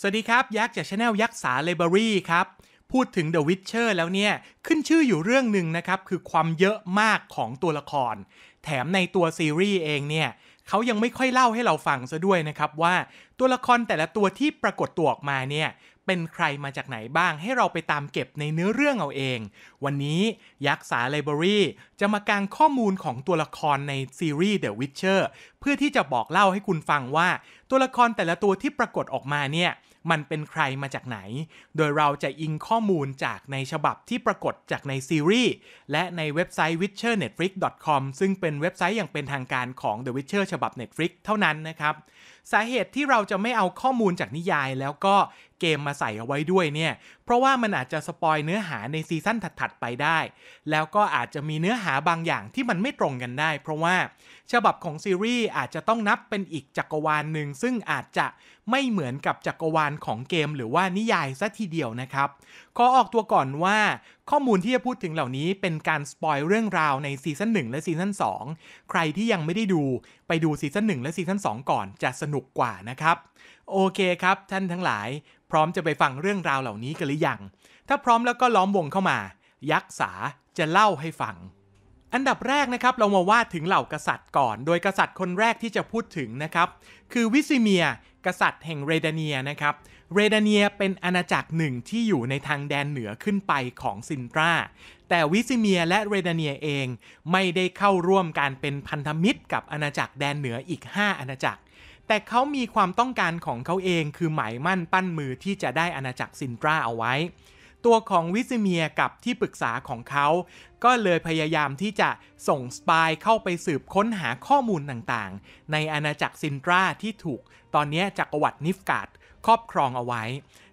สวัสดีครับ ยักษ์จาก channel ยักษ์สา Library ครับ พูดถึง The Witcher แล้วเนี่ย ขึ้นชื่ออยู่เรื่องหนึ่งนะครับ คือความเยอะมากของตัวละคร แถมในตัวซีรีส์เองเนี่ยเขายังไม่ค่อยเล่าให้เราฟังซะด้วยนะครับว่า ตัวละครแต่ละตัวที่ปรากฏตัวออกมาเนี่ยเป็นใครมาจากไหนบ้างให้เราไปตามเก็บในเนื้อเรื่องเอาเอง วันนี้ยักษ์สา Library จะมากางข้อมูลของตัวละครในซีรีส์ The Witcher เพื่อที่จะบอกเล่าให้คุณฟังว่า ตัวละครแต่ละตัวที่ปรากฏออกมาเนี่ยมันเป็นใครมาจากไหน โดยเราจะอิงข้อมูลจากในฉบับที่ปรากฏจากในซีรีส์ และในเว็บไซต์ witchernetflix.com ซึ่งเป็นเว็บไซต์อย่างเป็นทางการของ The Witcher ฉบับ Netflix เท่านั้นนะครับ สาเหตุที่เราจะไม่เอาข้อมูลจากนิยาย แล้วก็เกมมาใส่เอาไว้ด้วยเนี่ย เพราะว่ามันอาจจะสปอยเนื้อหาในซีซั่นถัดๆไปได้ แล้วก็อาจจะมีเนื้อหาบางอย่างที่มันไม่ตรงกันได้ เพราะว่าฉบับของซีรีส์อาจจะต้องนับเป็นอีกจักรวาลหนึ่งซึ่งอาจจะ ไม่เหมือนกับจักรวาลของเกมหรือว่านิยายซะทีเดียวนะครับขอออกตัวก่อนว่าข้อมูลที่จะพูดถึงเหล่านี้เป็นการ spoil เรื่องราวในซีซั่น1และซีซั่น2 ใครที่ยังไม่ได้ดูไปดูซีซั่น1และซีซั่น2 ก่อนจะสนุกกว่านะครับ โอเคครับท่านทั้งหลาย พร้อมจะไปฟังเรื่องราวเหล่านี้กันหรือยัง ถ้าพร้อมแล้วก็ล้อมวงเข้ามา ยักษ์สาจะเล่าให้ฟัง อันดับแรกนะครับเรามาว่าถึงเหล่ากษัตริย์ก่อน โดยกษัตริย์คนแรกที่จะพูดถึงนะครับ คือวิซิเมีย กษัตริย์แห่งเรดาเนียนะครับ เรดาเนียเป็นอาณาจักรหนึ่งที่อยู่ในทางแดนเหนือขึ้นไปของซินตรา แต่วิซิเมียและเรดาเนียเองไม่ได้เข้าร่วมการเป็นพันธมิตรกับอาณาจักรแดนเหนืออีก 5 อาณาจักร แต่เขามีความต้องการของเขาเองคือหมายมั่นปั้นมือที่จะได้อาณาจักรซินตราเอาไว้ ตัวของวิซิเมียร์กับที่ปรึกษาของเขา ก็เลยพยายามที่จะส่ง spy เข้าไปสืบค้นหาข้อมูลต่างๆ ในอาณาจักรซินตราที่ถูก ตอนนี้จักรวรรดินิฟการ์ดครอบครองเอาไว้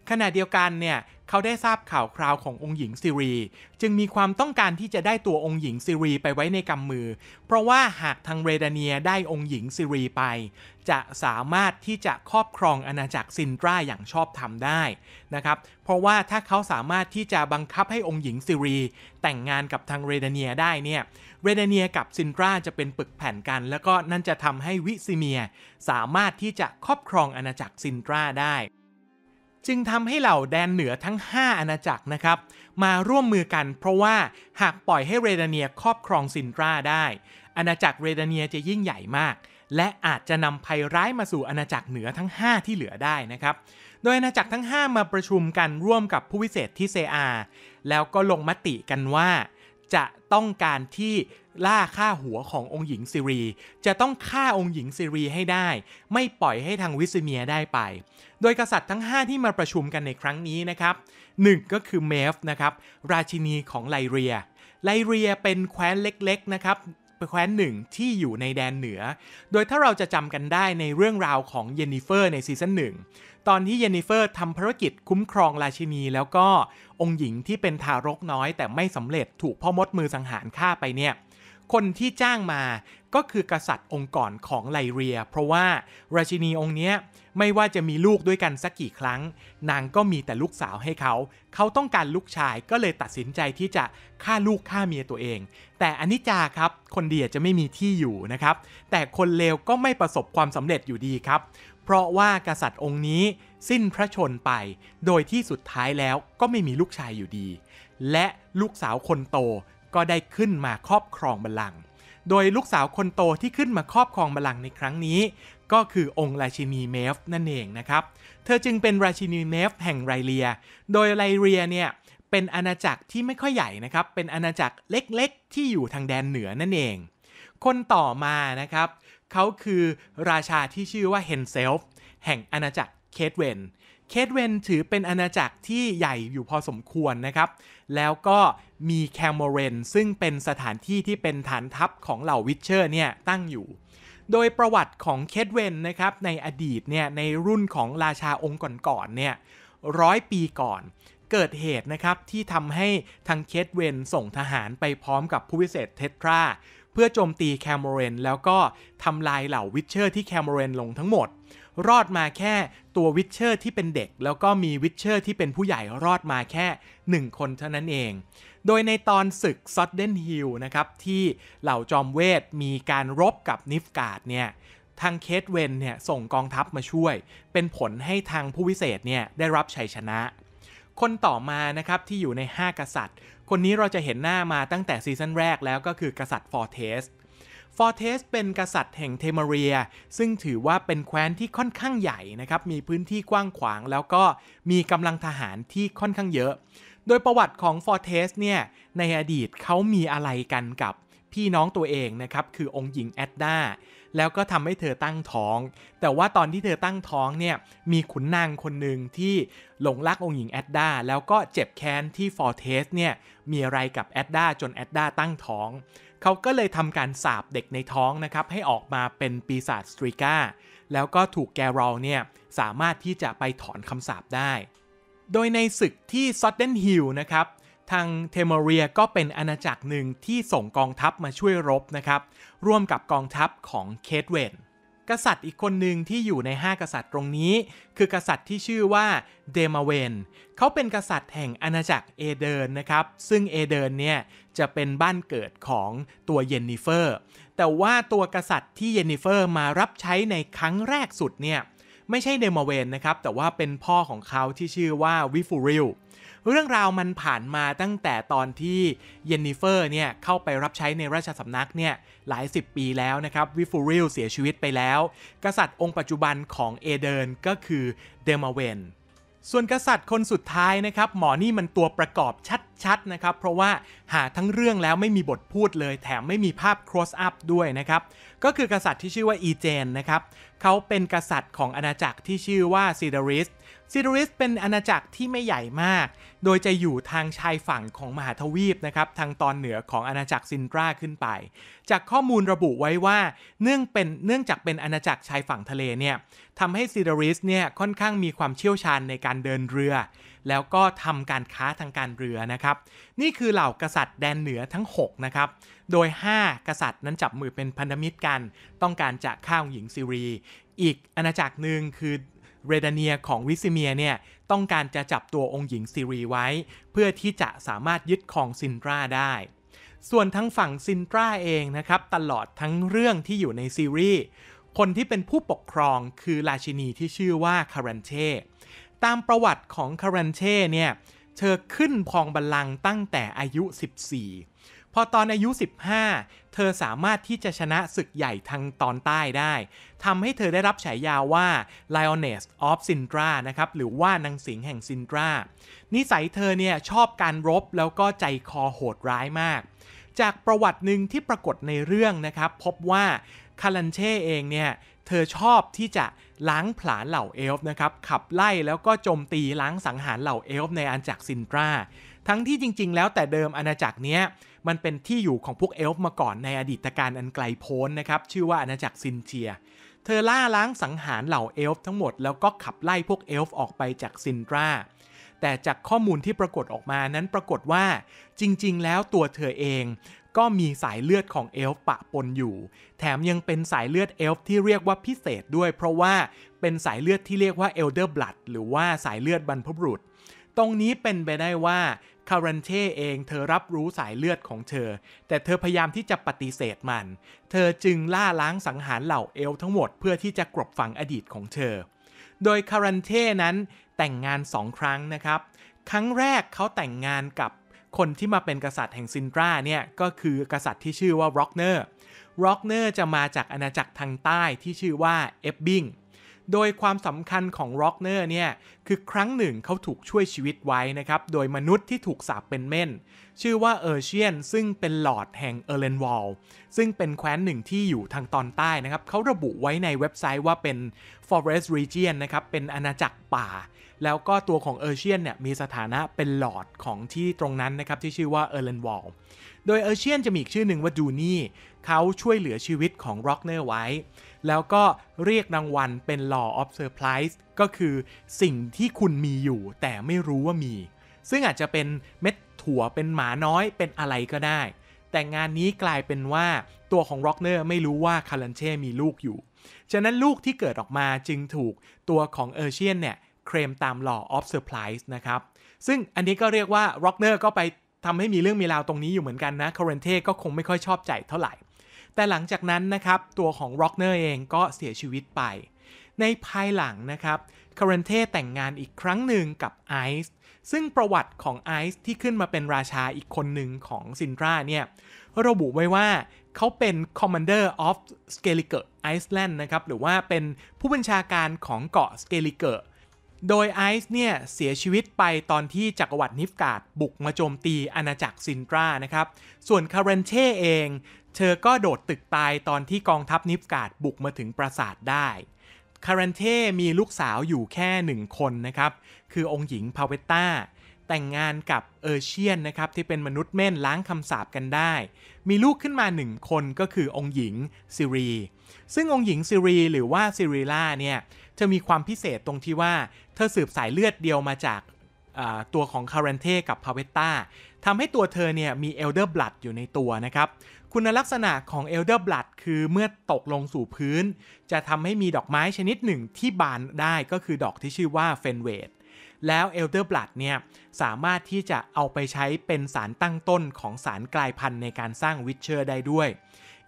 ขณะเดียวกันเนี่ยเขาได้ทราบข่าวคราวขององค์หญิงซิรี จึงมีความต้องการที่จะได้ตัวองค์หญิงซิรีไปไว้ในกำมือ เพราะว่าหากทางเรดาเนียได้องค์หญิงซิรีไป จะสามารถที่จะครอบครองอาณาจักรซินตราอย่างชอบธรรมได้นะครับเพราะว่าถ้าเขาสามารถที่จะบังคับให้องค์หญิงซิรี แต่งงานกับทางเรดาเนียได้เนี่ยเรดาเนียกับซินตราจะเป็นปึกแผ่นกัน แล้วก็นั่นจะทำให้วิซิเมีย สามารถที่จะครอบครองอาณาจักรซินตราได้ จึงทำให้เหล่าแดนเหนือทั้ง 5 อาณาจักรนะครับ มาร่วมมือกันเพราะว่าหากปล่อยให้เรดาเนียครอบครองซินตราได้ อาณาจักรเรดาเนียจะยิ่งใหญ่มาก และอาจจะนำภัยร้ายมาสู่อาณาจักรเหนือทั้ง 5 ที่เหลือได้นะครับ โดยอาณาจักรทั้ง 5 มาประชุมกันร่วมกับผู้วิเศษที่เซอาแล้วก็ลงมติกันว่า จะต้องการที่ล่าฆ่าหัวขององค์หญิงซิรี จะต้องฆ่าองค์หญิงซิรีให้ได้ ไม่ปล่อยให้ทางวิสเมียได้ไป โดยกษัตริย์ทั้ง 5 ที่มาประชุมกันในครั้งนี้นะครับหนึ่งก็คือเมฟนะครับราชินีของไลเรีย ไลเรียเป็นแคว้นเล็กๆนะครับแคว้นหนึ่งที่อยู่ในแดนเหนือ โดยถ้าเราจะจำกันได้ในเรื่องราวของเยนนิเฟอร์ในซีซั่นหนึ่ง ตอนที่เยนนิเฟอร์ทำภารกิจคุ้มครองราชินีแล้วก็ องค์หญิงที่เป็นทารกน้อย แต่ไม่สำเร็จถูกพ่อมดมือสังหารฆ่าไปเนี่ยคนที่จ้างมาก็คือกษัตริย์องค์ก่อนของไลเรีย เพราะว่าราชินีองค์เนี้ยไม่ว่าจะมีลูกด้วยกันสักกี่ครั้ง นางก็มีแต่ลูกสาวให้เขา เขาต้องการลูกชายก็เลยตัดสินใจที่จะฆ่าลูกฆ่าเมียตัวเอง แต่อนิจจาครับ คนดีจะไม่มีที่อยู่นะครับ แต่คนเลวก็ไม่ประสบความสำเร็จอยู่ดีครับ เพราะว่ากษัตริย์องค์นี้สิ้นพระชนไป โดยที่สุดท้ายแล้วก็ไม่มีลูกชายอยู่ดี และลูกสาวคนโตก็ได้ขึ้นมาครอบครองบัลลังก์ โดยลูกสาวคนโตที่ขึ้นมาครอบครองบัลลังก์ในครั้งนี้ ก็คือองค์ราชินีเมฟนั่นเองนะครับ เธอจึงเป็นราชินีเมฟแห่งไรเลีย โดยไลเรียเนี่ยเป็นอาณาจักรที่ไม่ค่อยใหญ่นะครับ เป็นอาณาจักรเล็กๆ ที่อยู่ทางแดนเหนือนั่นเอง คนต่อมานะครับ เขาคือราชาที่ชื่อว่าเฮนเซลท์แห่งอาณาจักรเคทเวนเคทเวนถือเป็นอาณาจักรที่ใหญ่อยู่พอสมควรนะครับ แล้วก็มีแคร์มอร์เฮนซึ่งเป็นสถานที่ที่เป็นฐานทัพของเหล่า witcher เนี่ยตั้งอยู่ โดยประวัติของเคทเวนนะครับในอดีตเนี่ยในรุ่นของราชาองค์ก่อนๆเนี่ยร้อยปีก่อนเกิดเหตุนะครับที่ทำให้ทางเคทเวนส่งทหารไปพร้อมกับผู้วิเศษเทตรา เพื่อโจมตีแคร์มอร์เฮนแล้วก็ทำลายเหล่า witcher ที่แคร์มอร์เฮนลงทั้งหมด รอดมาแค่ตัว witcher ที่เป็นเด็ก แล้วก็มี witcher ที่เป็นผู้ใหญ่รอดมาแค่ 1 คนเท่านั้นเอง โดยในตอนศึกซอดเดนฮิลนะครับ ที่เหล่าจอมเวทมีการรบกับนิฟการ์ดเนี่ยทางเคทเวนเนี่ยส่งกองทัพมาช่วย เป็นผลให้ทางผู้วิเศษเนี่ยได้รับชัยชนะ คนต่อมานะครับที่อยู่ใน 5 กษัตริย์ คนนี้เราจะเห็นหน้ามาตั้งแต่ซีซั่นแรกแล้วก็คือกษัตริย์ฟอร์เทสฟอร์เทสเป็นกษัตริย์แห่งเทมเรีย ซึ่งถือว่าเป็นแคว้นที่ค่อนข้างใหญ่นะครับ มีพื้นที่กว้างขวาง แล้วก็มีกำลังทหารที่ค่อนข้างเยอะ โดยประวัติของฟอร์เทสเนี่ย ในอดีตเขามีอะไรกันกับพี่น้องตัวเองนะครับ คือองค์หญิงแอดดา แล้วก็ทำให้เธอตั้งท้อง แต่ว่าตอนที่เธอตั้งท้องเนี่ยมีขุนนางคนหนึ่งที่หลงรักองค์หญิงแอดดาแล้วก็เจ็บแค้นที่ฟอร์เทสเนี่ยมีอะไรกับแอดดาจนแอดดาตั้งท้อง เขาก็เลยทำการสาบเด็กในท้องนะครับให้ออกมาเป็นปีศาจ striga แล้วก็ถูกเกรอลต์เนี่ยสามารถที่จะไปถอนคำสาปได้ โดยในศึกที่ซอดเดนฮิลนะครับ ทางเทมเรียก็เป็นอาณาจักรหนึ่งที่ส่งกองทัพมาช่วยรบนะครับ ร่วมกับกองทัพของเคทเวนกษัตริย์อีกคนหนึ่งที่อยู่ใน 5 กษัตริย์ตรงนี้ คือกษัตริย์ที่ชื่อว่าเดมาเวนเขาเป็นกษัตริย์แห่งอาณาจักรเอเดินนะครับ ซึ่งเอเดินเนี่ยจะเป็นบ้านเกิดของตัวเยนนิเฟอร์ แต่ว่าตัวกษัตริย์ที่เยนนิเฟอร์มารับใช้ในครั้งแรกสุดเนี่ยไม่ใช่เดมาเวนนะครับ แต่ว่าเป็นพ่อของเขาที่ชื่อว่าวิฟูริล เรื่องราวมันผ่านมาตั้งแต่ตอนที่เยนนิเฟอร์เนี่ยเข้าไปรับใช้ในราชสำนักเนี่ยหลายสิบปีแล้วนะครับวิฟูริลเสียชีวิตไปแล้ว กษัตริย์องค์ปัจจุบันของเอเดินก็คือเดมาเวนส่วนกษัตริย์คนสุดท้ายนะครับ หมอนี่มันตัวประกอบชัดๆนะครับ เพราะว่าหาทั้งเรื่องแล้วไม่มีบทพูดเลย แถมไม่มีภาพ close up ด้วยนะครับ ก็คือกษัตริย์ที่ชื่อว่าอีเจนนะครับ เขาเป็นกษัตริย์ของอาณาจักรที่ชื่อว่าซิดาริส ซิดาริสเป็นอาณาจักรที่ไม่ใหญ่มาก โดยจะอยู่ทางชายฝั่งของมหาทวีปนะครับ ทางตอนเหนือของอาณาจักรซินตราขึ้นไป จากข้อมูลระบุไว้ว่า เนื่องเป็นเนื่องจากเป็นอาณาจักรชายฝั่งทะเลเนี่ยทำให้ซิดาริสเนี่ยค่อนข้างมีความเชี่ยวชาญในการเดินเรือ แล้วก็ทำการค้าทางการเรือนะครับ นี่คือเหล่ากษัตริย์แดนเหนือทั้ง 6 นะครับ โดย 5 กษัตริย์นั้นจับมือเป็นพันธมิตรกัน ต้องการจะฆ่าหญิงซิรี อีกอาณาจักรหนึ่งคือ เรดาเนียของวิซิเมียเนี่ยต้องการจะจับตัวองค์หญิงซิรีไว้ เพื่อที่จะสามารถยึดครองซินตราได้ ส่วนทั้งฝั่งซินตราเองนะครับ ตลอดทั้งเรื่องที่อยู่ในซีรีส์คนที่เป็นผู้ปกครองคือราชินีที่ชื่อว่าคารันเช่ตามประวัติของคารันเช่เนี่ยเธอขึ้นครองบัลลังก์ตั้งแต่อายุ 14 พอตอนอายุ 15 เธอสามารถที่จะชนะศึกใหญ่ทางตอนใต้ได้ทำให้เธอได้รับฉายาว่า Lioness of Sintra นะครับ หรือว่านางสิงห์แห่งซินตรา นิสัยเธอเนี่ยชอบการรบแล้วก็ใจคอโหดร้ายมาก จากประวัติหนึ่งที่ปรากฏในเรื่องนะครับ พบว่าคารันเช่เองเนี่ยเธอชอบที่จะล้างผลาญเหล่าเอลฟ์นะครับ ขับไล่แล้วก็โจมตีล้างสังหารเหล่าเอลฟ์ในอาณาจักรซินตรา ทั้งที่จริง ๆ แล้วแต่เดิมอาณาจักรเนี้ย มันเป็นที่อยู่ของพวกเอลฟ์มาก่อนในอดีตกาลอันไกลโพ้นนะครับ ชื่อว่าอาณาจักรซินเทีย เธอล่าล้างสังหารเหล่าเอลฟ์ทั้งหมดแล้วก็ขับไล่พวกเอลฟ์ออกไปจากซินตราแต่จากข้อมูลที่ปรากฏออกมานั้นปรากฏว่าจริง ๆ แล้วตัวเธอเองก็มีสายเลือดของเอลฟ์ปะปนอยู่ แถมยังเป็นสายเลือดเอลฟ์ที่เรียกว่าพิเศษด้วย เพราะว่าเป็นสายเลือดที่เรียกว่า Elder Blood หรือว่าสายเลือดบรรพบุรุษ ตรงนี้เป็นไปได้ว่า คารันเท่เองเธอรับรู้สายเลือดของเธอ แต่เธอพยายามที่จะปฏิเสธมัน เธอจึงล่าล้างสังหารเหล่าเอลฟ์ทั้งหมดเพื่อที่จะกลบฝังอดีตของเธอ โดยคารันเท่นั้นแต่งงานสองครั้งนะครับ ครั้งแรกเขาแต่งงานกับคนที่มาเป็นกษัตริย์แห่งซินตราเนี่ยก็คือกษัตริย์ที่ชื่อว่าร็อกเนอร์ร็อกเนอร์จะมาจากอาณาจักรทางใต้ที่ชื่อว่าเอฟบิง โดยความสำคัญของร็อกเนอร์เนี่ยคือครั้งหนึ่งเขาถูกช่วยชีวิตไว้นะครับ โดยมนุษย์ที่ถูกสาปเป็นเม่น ชื่อว่าเออร์เชียน ซึ่งเป็นลอร์ดแห่งเอร์เลนวอลซึ่งเป็นแคว้นหนึ่งที่อยู่ทางตอนใต้นะครับ เขาระบุไว้ในเว็บไซต์ว่าเป็น forest region นะครับ เป็นอาณาจักรป่า แล้วก็ตัวของเออร์เชียนเนี่ยมีสถานะเป็นลอร์ดของที่ตรงนั้นนะครับที่ชื่อว่าเอร์เลนวอลโดยเออร์เชียนจะมีอีกชื่อหนึ่งว่าดูนี่เขาช่วยเหลือชีวิตของร็อกเนอร์ไว้ แล้วก็เรียกรางวัลเป็น Law of Surprise ก็คือสิ่งที่คุณมีอยู่แต่ไม่รู้ว่ามี ซึ่งอาจจะเป็นเม็ดถั่วเป็นหมาน้อยเป็นอะไรก็ได้ แต่งานนี้กลายเป็นว่าตัวของร็อกเนอร์ไม่รู้ว่าคารันเท่มีลูกอยู่ ฉะนั้นลูกที่เกิดออกมาจึงถูกตัวของเออร์เชียนเนี่ยเคลมตาม Law of Surprise นะครับ ซึ่งอันนี้ก็เรียกว่าร็อกเนอร์ก็ไปทำให้มีเรื่องมีราวตรงนี้อยู่เหมือนกันนะคารันเท่ก็คงไม่ค่อยชอบใจเท่าไหร่ แต่หลังจากนั้นนะครับตัวของร็อกเนอร์เองก็เสียชีวิตไป ในภายหลังนะครับคารันเทแต่งงานอีกครั้งหนึ่งกับไอซ์ซึ่งประวัติของไอซ์ที่ขึ้นมาเป็นราชาอีกคนหนึ่งของซินทราเนี่ยระบุไว้ว่าเขาเป็น Commander of s k e l i g e r Iceland นะครับหรือว่าเป็นผู้บัญชาการของเกาะ s k e l i g e r โดยไอซ์เนี่ยเสียชีวิตไปตอนที่จักรวรรดินิฟกาดบุกมาโจมตีอาณาจักรซินตรานะครับ ส่วนคารันเท่เอง เธอก็โดดตึกตายตอนที่กองทัพนิฟกาดบุกมาถึงปราสาทได้คารันเท่มีลูกสาวอยู่แค่หนึ่งคนนะครับ คือองค์หญิงพาเวตตาแต่งงานกับเออร์เชียนนะครับ ที่เป็นมนุษย์เม่นล้างคำสาปกันได้ มีลูกขึ้นมาหนึ่งคนก็คือองค์หญิงซิรี ซึ่งองค์หญิงซิรีหรือว่าซิริล่าเนี่ย จะมีความพิเศษตรงที่ว่า เธอสืบสายเลือดเดียวมาจากตัวของคารันเทกับพาเวตตาทำให้ตัวเธอเนี่ยมี Elder Blood อยู่ในตัวนะครับ คุณลักษณะของ Elder Blood คือเมื่อตกลงสู่พื้น จะทำให้มีดอกไม้ชนิดหนึ่งที่บานได้ก็คือดอกที่ชื่อว่าเฟนเวดแล้ว Elder Blood เนี่ยสามารถที่จะเอาไปใช้เป็นสารตั้งต้นของสารกลายพันธุ์ในการสร้าง Witcher ได้ด้วย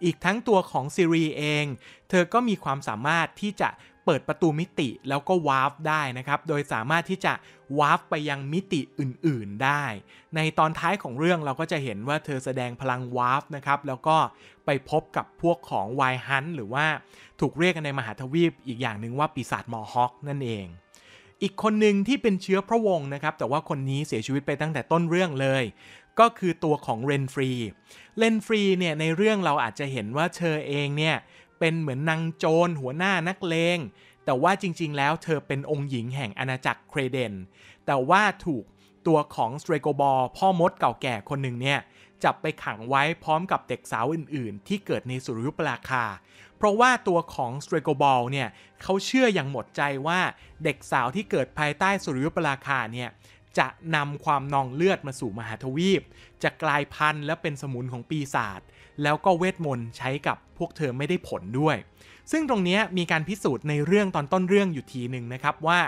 อีกทั้งตัวของซิรีเอง เธอก็มีความสามารถที่จะ เปิดประตูมิติแล้วก็ warp ได้นะครับ โดยสามารถที่จะ warp ไปยังมิติอื่นๆได้ ในตอนท้ายของเรื่องเราก็จะเห็นว่าเธอแสดงพลัง warp นะครับ แล้วก็ไปพบกับพวกของไวฮันหรือว่าถูกเรียกกันในมหาทวีปอีกอย่างหนึ่งว่าปีศาจมอฮอคนั่นเองอีกคนหนึ่งที่เป็นเชื้อพระวงศ์นะครับ แต่ว่าคนนี้เสียชีวิตไปตั้งแต่ต้นเรื่องเลย ก็คือตัวของเรนฟรี เรนฟรีเนี่ยในเรื่องเราอาจจะเห็นว่าเธอเองเนี่ย เป็นเหมือนนางโจรหัวหน้านักเลง แต่ว่าจริงๆ แล้วเธอเป็นองค์หญิงแห่งอาณาจักรเครเดน แต่ว่าถูกตัวของสเตรโกบอลพ่อมดเก่าแก่คนหนึ่งเนี่ย จับไปขังไว้พร้อมกับเด็กสาวอื่นๆ ที่เกิดในสุริยุปราคา เพราะว่าตัวของสเตรโกบอลเนี่ยเขาเชื่ออย่างหมดใจว่าเด็กสาวที่เกิดภายใต้สุริยุปราคาเนี่ยจะนำความนองเลือดมาสู่มหาทวีป จะกลายพันธุ์และเป็นสมุนของปีศาจ แล้วก็เวทมนต์ใช้กับพวกเธอไม่ได้ผลด้วย ซึ่งตรงนี้มีการพิสูจน์ในเรื่องตอนต้นเรื่องอยู่ทีหนึ่งนะครับว่า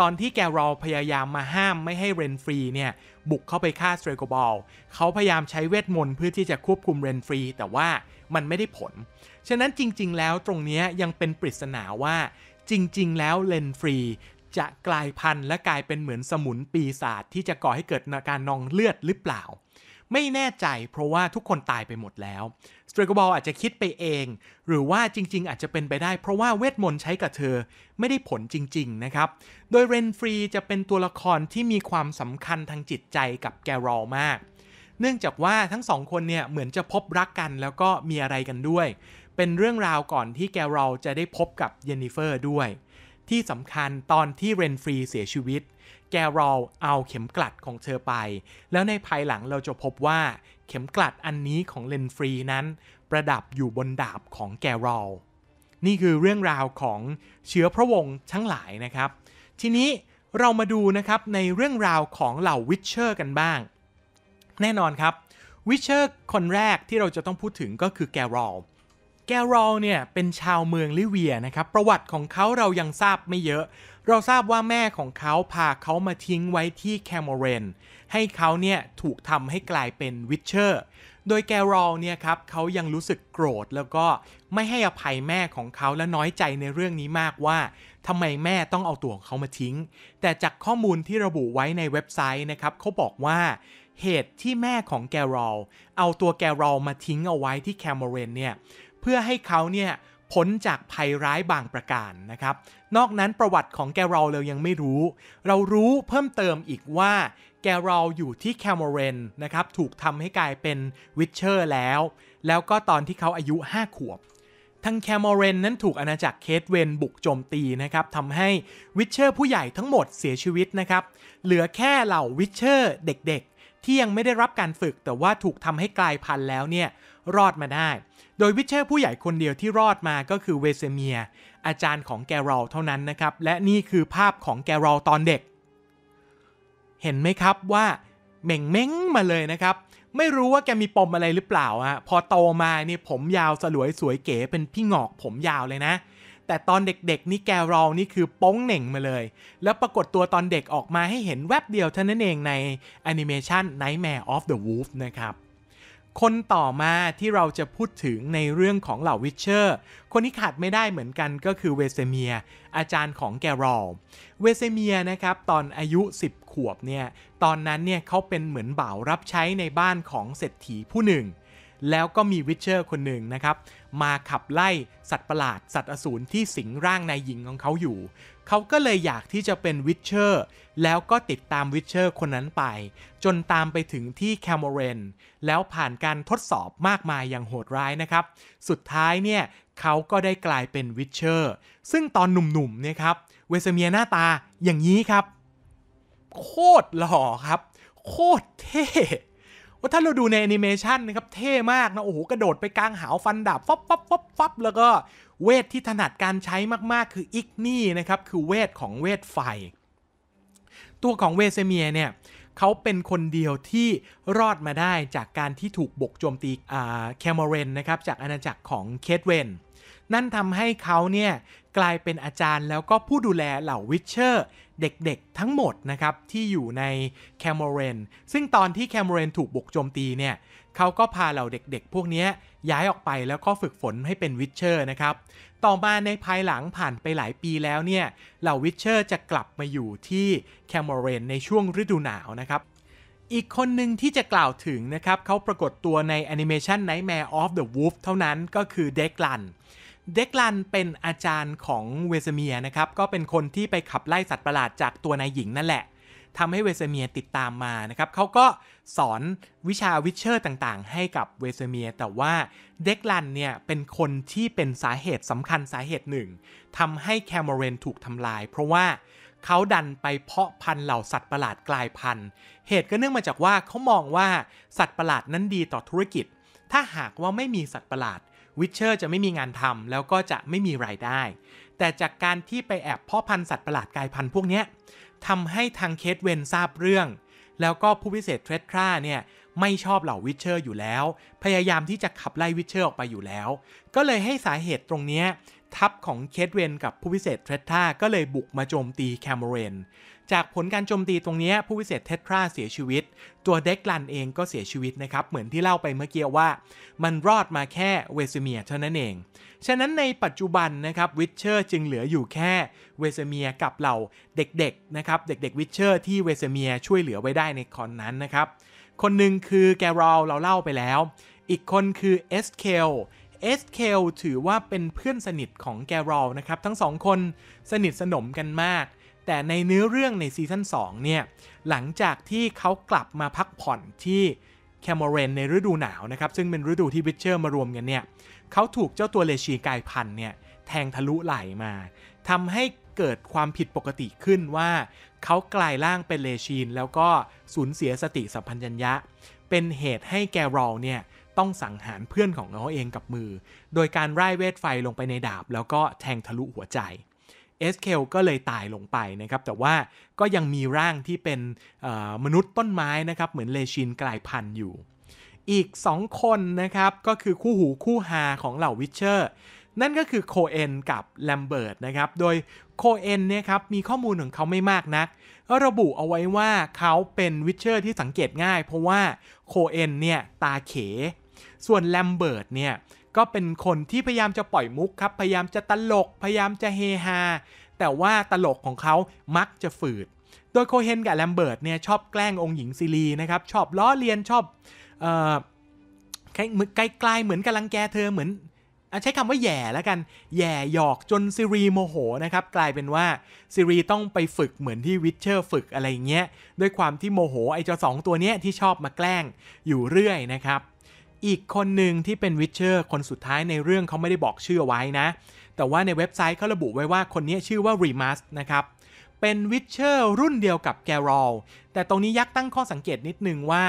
ตอนที่แกรอลพยายามมาห้ามไม่ให้เรนฟรีเนี่ยบุกเข้าไปฆ่าสเตรโกบอลเขาพยายามใช้เวทมนต์เพื่อที่จะควบคุมเรนฟรี แต่ว่ามันไม่ได้ผล ฉะนั้นจริง ๆ แล้วตรงนี้ยังเป็นปริศนาว่า จริง ๆ แล้วเรนฟรีจะกลายพันธุ์และกลายเป็นเหมือนสมุนปีศาจที่จะก่อให้เกิดการนองเลือดหรือเปล่า ไม่แน่ใจเพราะว่าทุกคนตายไปหมดแล้วสเตรกบอลอาจจะคิดไปเอง หรือว่าจริง ๆ อาจจะเป็นไปได้ เพราะว่าเวทมนต์ใช้กับเธอไม่ได้ผลจริง ๆ นะครับ โดยเรนฟรีจะเป็นตัวละครที่มีความสำคัญทางจิตใจกับแกรอลมาก เนื่องจากว่าทั้งสองคนเนี่ยเหมือนจะพบรักกันแล้วก็มีอะไรกันด้วย เป็นเรื่องราวก่อนที่แกรอลจะได้พบกับเยนนิเฟอร์ด้วย ที่สำคัญตอนที่เรนฟรีเสียชีวิต แกรอลเอาเข็มกลัดของเธอไป แล้วในภายหลังเราจะพบว่าเข็มกลัดอันนี้ของเรนฟรีนั้น ประดับอยู่บนดาบของแกรอลนี่คือเรื่องราวของเชื้อพระวงศ์ทั้งหลายนะครับ ทีนี้เรามาดูนะครับในเรื่องราวของเหล่า Witcher กันบ้าง แน่นอนครับ Witcher คนแรกที่เราจะต้องพูดถึงก็คือแกรอลแกรอลเนี่ยเป็นชาวเมืองลิเวียนะครับ ประวัติของเขาเรายังทราบไม่เยอะ เราทราบว่าแม่ของเขาพาเขามาทิ้งไว้ที่แคมเรนให้เขาเนี่ยถูกทำให้กลายเป็น Witcher โดยแกรอลเนี่ยครับเขายังรู้สึกโกรธแล้วก็ไม่ให้อภัยแม่ของเขาและน้อยใจในเรื่องนี้มากว่าทำไมแม่ต้องเอาตัวของเขามาทิ้ง แต่จากข้อมูลที่ระบุไว้ในเว็บไซต์นะครับเขาบอกว่าเหตุที่แม่ของแกรอลเอาตัวแกรอลมาทิ้งเอาไว้ที่แคมเรนเนี่ยเพื่อให้เขาเนี่ย พ้นจากภัยร้ายบางประการนะครับ นอกนั้นประวัติของแกรอลเรายังไม่รู้ เรารู้เพิ่มเติมอีกว่าแกรอลอยู่ที่แคมเรนนะครับ ถูกทำให้กลายเป็น Witcher แล้ว แล้วก็ตอนที่เขาอายุ 5 ขวบทั้งแคมเรนนั้นถูกอาณาจักรเคทเวนบุกโจมตีนะครับทำให้Witcher ผู้ใหญ่ทั้งหมดเสียชีวิตนะครับ เหลือแค่เหล่า Witcher เด็ก ที่ยังไม่ได้รับการฝึกแต่ว่าถูกทำให้กลายพันธุ์แล้วเนี่ยรอดมาได้ โดย Witcher ผู้ใหญ่คนเดียวที่รอดมาก็คือเวเซเมีย อาจารย์ของแกรอลเท่านั้นนะครับ และนี่คือภาพของแกรอลตอนเด็ก เห็นไหมครับว่าเหม่งเหม่งมาเลยนะครับ ไม่รู้ว่าแกมีปมอะไรหรือเปล่าอะพอโตมานี่ผมยาวสลวยสวยเก๋เป็นพี่หงอกผมยาวเลยนะ แต่ตอนเด็กๆ นี่แกรอลนี่คือโป๊งเหน่งมาเลย แล้วปรากฏตัวตอนเด็กออกมาให้เห็นแวบเดียวเท่านั้นเองในแอนิเมชัน Nightmare of the Wolf นะครับ คนต่อมาที่เราจะพูดถึงในเรื่องของเหล่า Witcher คนที่ขาดไม่ได้เหมือนกันก็คือเวเซเมีย อาจารย์ของแกรอลเวเซเมียนะครับตอนอายุ 10 ขวบเนี่ยตอนนั้นเนี่ยเขาเป็นเหมือนบ่าวรับใช้ในบ้านของเศรษฐีผู้หนึ่ง แล้วก็มี Witcher คนหนึ่งนะครับ มาขับไล่สัตว์ประหลาด สัตว์อสูรที่สิงร่างนายหญิงของเขาอยู่ เขาก็เลยอยากที่จะเป็น Witcher แล้วก็ติดตาม Witcher คนนั้นไป จนตามไปถึงที่แคมเรนแล้วผ่านการทดสอบมากมายอย่างโหดร้ายนะครับ สุดท้ายเนี่ยเขาก็ได้กลายเป็น Witcher ซึ่งตอนหนุ่มๆเนี่ยครับเวสเมียหน้าตาอย่างนี้ครับ โคตรหล่อครับ โคตรเท่ ว่าถ้าเราดูในแอนิเมชันนะครับเท่มากนะโอ้โหกระโดดไปกลางหาวฟันดาบฟับฟับฟับฟับแล้วก็เวทที่ถนัดการใช้มากๆ คือ Igni นะครับคือเวทของเวทไฟ ตัวของเวเซเมียเนี่ยเขาเป็นคนเดียวที่รอดมาได้จากการที่ถูกบุกโจมตีแคมเรนนะครับจากอาณาจักรของเคทเวนนั่นทำให้เขาเนี่ยกลายเป็นอาจารย์แล้วก็ผู้ดูแลเหล่า Witcher เด็กๆทั้งหมดนะครับที่อยู่ในแคมเรนซึ่งตอนที่แคมเรนถูกบุกโจมตีเนี่ยเขาก็พาเหล่าเด็กๆ พวกนี้ย้ายออกไปแล้วก็ฝึกฝนให้เป็น Witcher นะครับ ต่อมาในภายหลังผ่านไปหลายปีแล้วเนี่ยเหล่า Witcher จะกลับมาอยู่ที่แคมเรนในช่วงฤดูหนาวนะครับอีกคนหนึ่งที่จะกล่าวถึงนะครับเขาปรากฏตัวในแอนิเมชัน Nightmare of the Wolf เท่านั้นก็คือเด็กลัน เด็กลันเป็นอาจารย์ของเวสเมียนะครับ ก็เป็นคนที่ไปขับไล่สัตว์ประหลาดจากตัวนายหญิงนั่นแหละทำให้เวสเมียติดตามมานะครับเขาก็สอนวิชา Witcher ต่างๆ ให้กับเวสเมีย แต่ว่าเด็กลันเนี่ยเป็นคนที่เป็นสาเหตุสำคัญสาเหตุหนึ่งทำให้แคมเรนถูกทำลาย เพราะว่าเขาดันไปเพาะพันธุ์เหล่าสัตว์ประหลาดกลายพันธุ์ เหตุก็เนื่องมาจากว่าเขามองว่าสัตว์ประหลาดนั้นดีต่อธุรกิจ ถ้าหากว่าไม่มีสัตว์ประหลาด Witcher จะไม่มีงานทำแล้วก็จะไม่มีรายได้ แต่จากการที่ไปแอบเพาะพันธุ์สัตว์ประหลาดกลายพันธุ์พวกนี้ทำให้ทางเคทเวนทราบเรื่อง แล้วก็ผู้วิเศษเทตราเนี่ยไม่ชอบเหล่า Witcher อยู่แล้ว พยายามที่จะขับไล่ Witcher ออกไปอยู่แล้ว ก็เลยให้สาเหตุตรงนี้ทัพของเคทเวนกับผู้พิเศษเทรดทราก็เลยบุกมาโจมตีแคมเรน จากผลการโจมตีตรงนี้ผู้วิเศษเทตราเสียชีวิต ตัวเด็กลันเองก็เสียชีวิตนะครับ เหมือนที่เล่าไปเมื่อกี้ว่า มันรอดมาแค่เวสเมียเท่านั้นเอง ฉะนั้นในปัจจุบันนะครับ Witcher จึงเหลืออยู่แค่เวสเมียกับเหล่าเด็กๆนะครับเด็กๆ Witcher ที่เวสเมียช่วยเหลือไว้ได้ในตอนนั้นนะครับคนหนึ่งคือแกรอลเราเล่าไปแล้ว อีกคนคือเอสเคลเอสเคลถือว่าเป็นเพื่อนสนิทของแกรอลนะครับ ทั้งสองคนสนิทสนมกันมาก แต่ในเนื้อเรื่องในซีซั่น2เนี่ยหลังจากที่เขากลับมาพักผ่อนที่แคมเรนในฤดูหนาวนะครับ ซึ่งเป็นฤดูที่ Witcher มารวมกันเนี่ยเขาถูกเจ้าตัว Leshen กลายพันธุ์เนี่ยแทงทะลุไหล่มาทำให้เกิดความผิดปกติขึ้นว่า เขากลายร่างเป็น Leshen แล้วก็สูญเสียสติสัมปชัญญะ เป็นเหตุให้แกรอลเนี่ยต้องสังหารเพื่อนของเขาเองกับมือ โดยการไล่เวทไฟลงไปในดาบ แล้วก็แทงทะลุหัวใจ เอสเคลก็เลยตายลงไปนะครับ แต่ว่าก็ยังมีร่างที่เป็นมนุษย์ต้นไม้นะครับ เหมือน Leshen กลายพันธุ์อยู่ อีก 2 คนนะครับ ก็คือคู่หูคู่หาของเหล่า Witcher นั่นก็คือโคเอนกับแลมเบิร์ตนะครับ โดยโคเอนเนี่ยครับมีข้อมูลของเขาไม่มากนัก ระบุเอาไว้ว่าเขาเป็น Witcher ที่สังเกตง่าย เพราะว่าโคเอนเนี่ยตาเข ส่วนแลมเบิร์ตเนี่ย ก็เป็นคนที่พยายามจะปล่อยมุกครับ พยายามจะตลก พยายามจะเฮฮา แต่ว่าตลกของเขามักจะฝืด โดยโคเฮนกับแลมเบิร์ตเนี่ยชอบแกล้งองค์หญิงซีรีนะครับ ชอบล้อเลียนชอบเอ่อคล้ายๆเหมือนกำลังแกล้งเธอเหมือนใช้คำว่าแหย่แล้วกัน แหย่หยอกจนซีรีโมโหนะครับ กลายเป็นว่าซีรีต้องไปฝึกเหมือนที่ witcher ฝึกอะไรเงี้ย ด้วยความที่โมโหไอ้เจ้าสองตัวเนี้ยที่ชอบมาแกล้งอยู่เรื่อยนะครับ อีกคนหนึ่งที่เป็น witcher คนสุดท้ายในเรื่องเขาไม่ได้บอกชื่อไว้นะ แต่ว่าในเว็บไซต์เขาระบุไว้ว่าคนนี้ชื่อว่ารีมัสนะครับ เป็น witcher รุ่นเดียวกับแกรอลแต่ตรงนี้อยากตั้งข้อสังเกตนิดนึงว่า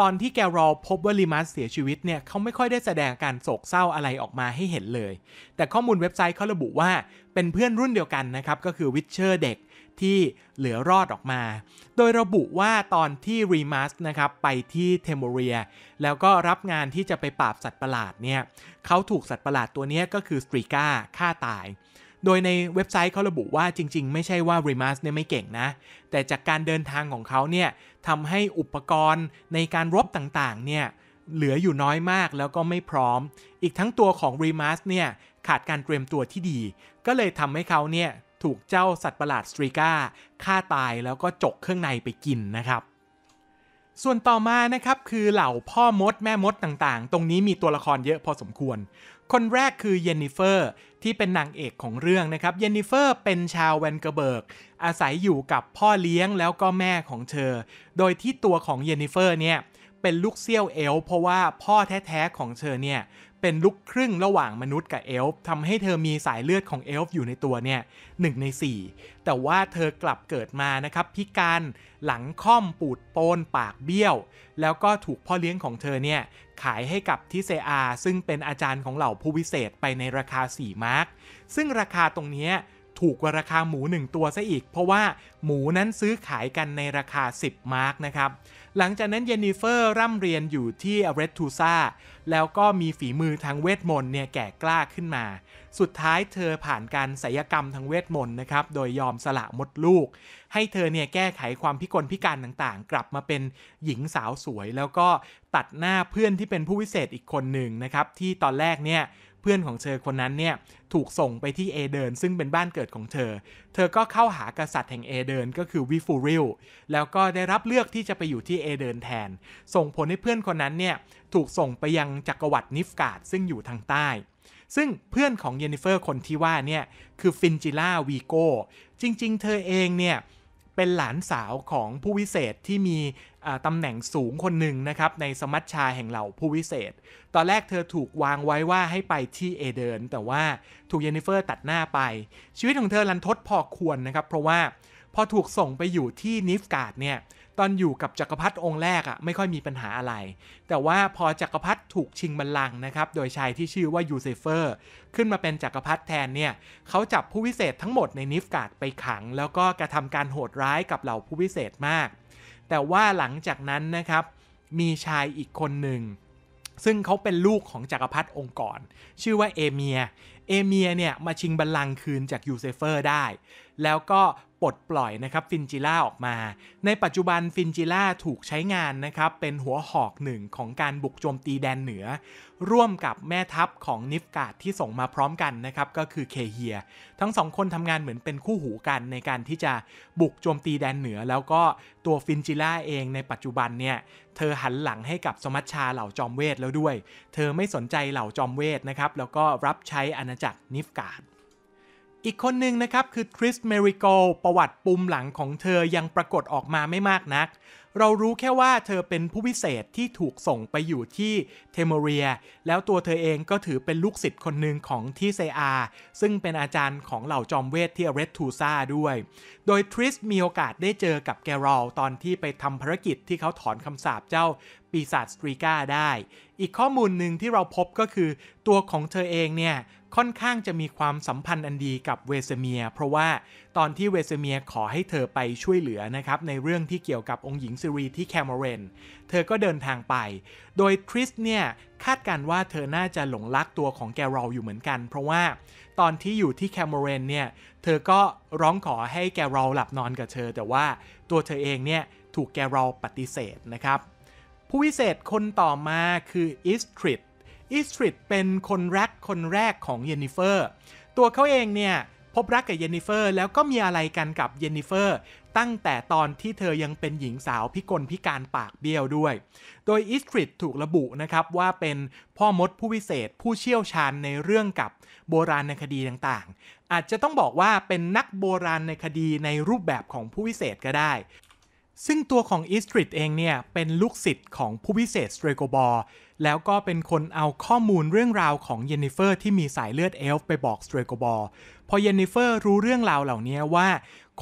ตอนที่แกรอลพบว่ารีมัสเสียชีวิตเนี่ยเขาไม่ค่อยได้แสดงการโศกเศร้าอะไรออกมาให้เห็นเลย แต่ข้อมูลเว็บไซต์เขาระบุว่าเป็นเพื่อนรุ่นเดียวกันนะครับก็คือ witcher เด็ก ที่เหลือรอดออกมา โดยระบุว่าตอนที่รีมัสนะครับไปที่เทเมเรีย แล้วก็รับงานที่จะไปปราบสัตว์ประหลาดเนี่ยเขาถูกสัตว์ประหลาดตัวนี้ก็คือสตรีก้าฆ่าตาย โดยในเว็บไซต์เขาระบุว่าจริง ๆ ไม่ใช่ว่ารีมัสเนี่ยไม่เก่งนะ แต่จากการเดินทางของเขาเนี่ยทำให้อุปกรณ์ในการรบต่างๆเนี่ยเหลืออยู่น้อยมากแล้วก็ไม่พร้อม อีกทั้งตัวของรีมัสเนี่ยขาดการเตรียมตัวที่ดี ก็เลยทำให้เขาเนี่ย ถูกเจ้าสัตว์ประหลาดสตรีก้าฆ่าตายแล้วก็จกเครื่องในไปกินนะครับ ส่วนต่อมานะครับคือเหล่าพ่อมดแม่มดต่างๆ ตรงนี้มีตัวละครเยอะพอสมควร คนแรกคือเยนนิเฟอร์ที่เป็นนางเอกของเรื่องนะครับ เยนนิเฟอร์เป็นชาวแวนเกอร์เบิร์ก อาศัยอยู่กับพ่อเลี้ยงแล้วก็แม่ของเธอ โดยที่ตัวของเยนนิเฟอร์เนี่ยเป็นลูกเสี้ยวเอลฟ์เพราะว่าพ่อแท้ๆของเธอเนี่ย เป็นลูกครึ่งระหว่างมนุษย์กับเอลฟ์ทำให้เธอมีสายเลือดของเอลฟ์อยู่ในตัวเนี่ยหใน 4 แต่ว่าเธอกลับเกิดมานะครับพิการหลังค่อมปูดโปนปากเบี้ยว แล้วก็ถูกพ่อเลี้ยงของเธอเนี่ยขายให้กับทิเซอา ซึ่งเป็นอาจารย์ของเหล่าผู้วิเศษไปในราคา 4 มาร์กซึ่งราคาตรงนี้ ถูกกว่าราคาหมู 1 ตัวซะอีก เพราะว่าหมูนั้นซื้อขายกันในราคา 10 มาร์กนะครับ หลังจากนั้นเยนนิเฟอร์ร่ำเรียนอยู่ที่อเรตทูซาแล้วก็มีฝีมือทางเวทมนต์เนี่ยแก่กล้าขึ้นมา สุดท้ายเธอผ่านการศัลยกรรมทางเวทมนต์นะครับ โดยยอมสละมดลูก ให้เธอเนี่ยแก้ไขความพิกลพิการต่างๆ กลับมาเป็นหญิงสาวสวย แล้วก็ตัดหน้าเพื่อนที่เป็นผู้วิเศษอีกคนหนึ่งนะครับที่ตอนแรกเนี่ย เพื่อนของเธอคนนั้นเนี่ยถูกส่งไปที่เอเดินซึ่งเป็นบ้านเกิดของเธอ เธอก็เข้าหากษัตริย์แห่งเอเดินก็คือวิฟูริลแล้วก็ได้รับเลือกที่จะไปอยู่ที่เอเดินแทน ส่งผลให้เพื่อนคนนั้นเนี่ยถูกส่งไปยังจักรวรรดินิฟกาดซึ่งอยู่ทางใต้ ซึ่งเพื่อนของเยนนิเฟอร์คนที่ว่าเนี่ยคือฟินจิล่าวีโก้จริง ๆ เธอเองเนี่ย เป็นหลานสาวของผู้วิเศษที่มีตำแหน่งสูงคนหนึ่งนะครับในสมัชชาแห่งเหล่าผู้วิเศษ ตอนแรกเธอถูกวางไว้ว่าให้ไปที่เอเดินแต่ว่าถูกเยนนิเฟอร์ตัดหน้าไป ชีวิตของเธอรันทดพอควรนะครับ เพราะว่าพอถูกส่งไปอยู่ที่นิฟการ์ดเนี่ย ตอนอยู่กับจักรพรรดิองค์แรกอ่ะไม่ค่อยมีปัญหาอะไร แต่ว่าพอจักรพรรดิถูกชิงบัลลังก์นะครับโดยชายที่ชื่อว่ายูเซเฟอร์ ขึ้นมาเป็นจักรพรรดิแทนเนี่ยเขาจับผู้วิเศษทั้งหมดในนิฟกาดไปขัง แล้วก็กระทำการโหดร้ายกับเหล่าผู้วิเศษมาก แต่ว่าหลังจากนั้นนะครับมีชายอีกคนหนึ่งซึ่งเขาเป็นลูกของจักรพรรดิองค์ก่อน ชื่อว่าเอเมีย เอเมียเนี่ยมาชิงบัลลังก์คืนจากยูเซเฟอร์ได้ แล้วก็ ปลดปล่อยนะครับฟินจิล่าออกมา ในปัจจุบันฟินจิล่าถูกใช้งานนะครับเป็นหัวหอกหนึ่งของการบุกโจมตีแดนเหนือ ร่วมกับแม่ทัพของนิฟกาดที่ส่งมาพร้อมกันนะครับก็คือเคเฮีย ทั้งสองคนทำงานเหมือนเป็นคู่หูกันในการที่จะบุกโจมตีแดนเหนือ แล้วก็ตัวฟินจิล่าเองในปัจจุบันเนี่ยเธอหันหลังให้กับสมัชชาเหล่าจอมเวทแล้วด้วย เธอไม่สนใจเหล่าจอมเวทนะครับแล้วก็รับใช้อาณาจักรนิฟกาด อีกคนหนึ่งนะครับคือทริสเมริโกประวัติปุ่มหลังของเธอยังปรากฏออกมาไม่มากนัก เรารู้แค่ว่าเธอเป็นผู้พิเศษที่ถูกส่งไปอยู่ที่เทมเรีย แล้วตัวเธอเองก็ถือเป็นลูกศิษย์คนหนึ่งของทีเซอาซึ่งเป็นอาจารย์ของเหล่าจอมเวทที่เรตทูซาด้วย โดยทริสมีโอกาสได้เจอกับแกรอลตอนที่ไปทำภารกิจที่เขาถอนคำสาปเจ้าปีศาจสตรีก้าได้ อีกข้อมูลหนึ่งที่เราพบก็คือตัวของเธอเองเนี่ย ค่อนข้างจะมีความสัมพันธ์อันดีกับเวเซเมีย เพราะว่าตอนที่เวเซเมียขอให้เธอไปช่วยเหลือนะครับในเรื่องที่เกี่ยวกับองค์หญิงซิรีที่แคร์มอเรนเธอก็เดินทางไป โดยทริสเนี่ยคาดการว่าเธอน่าจะหลงรักตัวของแกรอลอยู่เหมือนกัน เพราะว่าตอนที่อยู่ที่แคร์มอเรนเนี่ยเธอก็ร้องขอให้แกรอลหลับนอนกับเธอ แต่ว่าตัวเธอเองเนี่ยถูกแกรอลปฏิเสธนะครับผู้วิเศษคนต่อมาคืออิสตริด อีสตริดเป็นคนรักคนแรกของเยนนิเฟอร์ ตัวเขาเองเนี่ยพบรักกับเยนนิเฟอร์แล้วก็มีอะไรกันกับเยนนิเฟอร์ ตั้งแต่ตอนที่เธอยังเป็นหญิงสาวพิกลพิการปากเบี้ยวด้วย โดยอีสตริดถูกระบุนะครับว่าเป็นพ่อมดผู้วิเศษผู้เชี่ยวชาญในเรื่องกับโบราณในคดีต่างๆ อาจจะต้องบอกว่าเป็นนักโบราณในคดีในรูปแบบของผู้วิเศษก็ได้ ซึ่งตัวของอีสตริดเองเนี่ย เป็นลูกศิษย์ของผู้วิเศษสเตรโกบอร์แล้วก็เป็นคนเอาข้อมูลเรื่องราวของเยนนิเฟอร์ที่มีสายเลือดเอลฟ์ไปบอกสเตรโกบอร์พอเยนนิเฟอร์รู้เรื่องราวเหล่านี้ว่า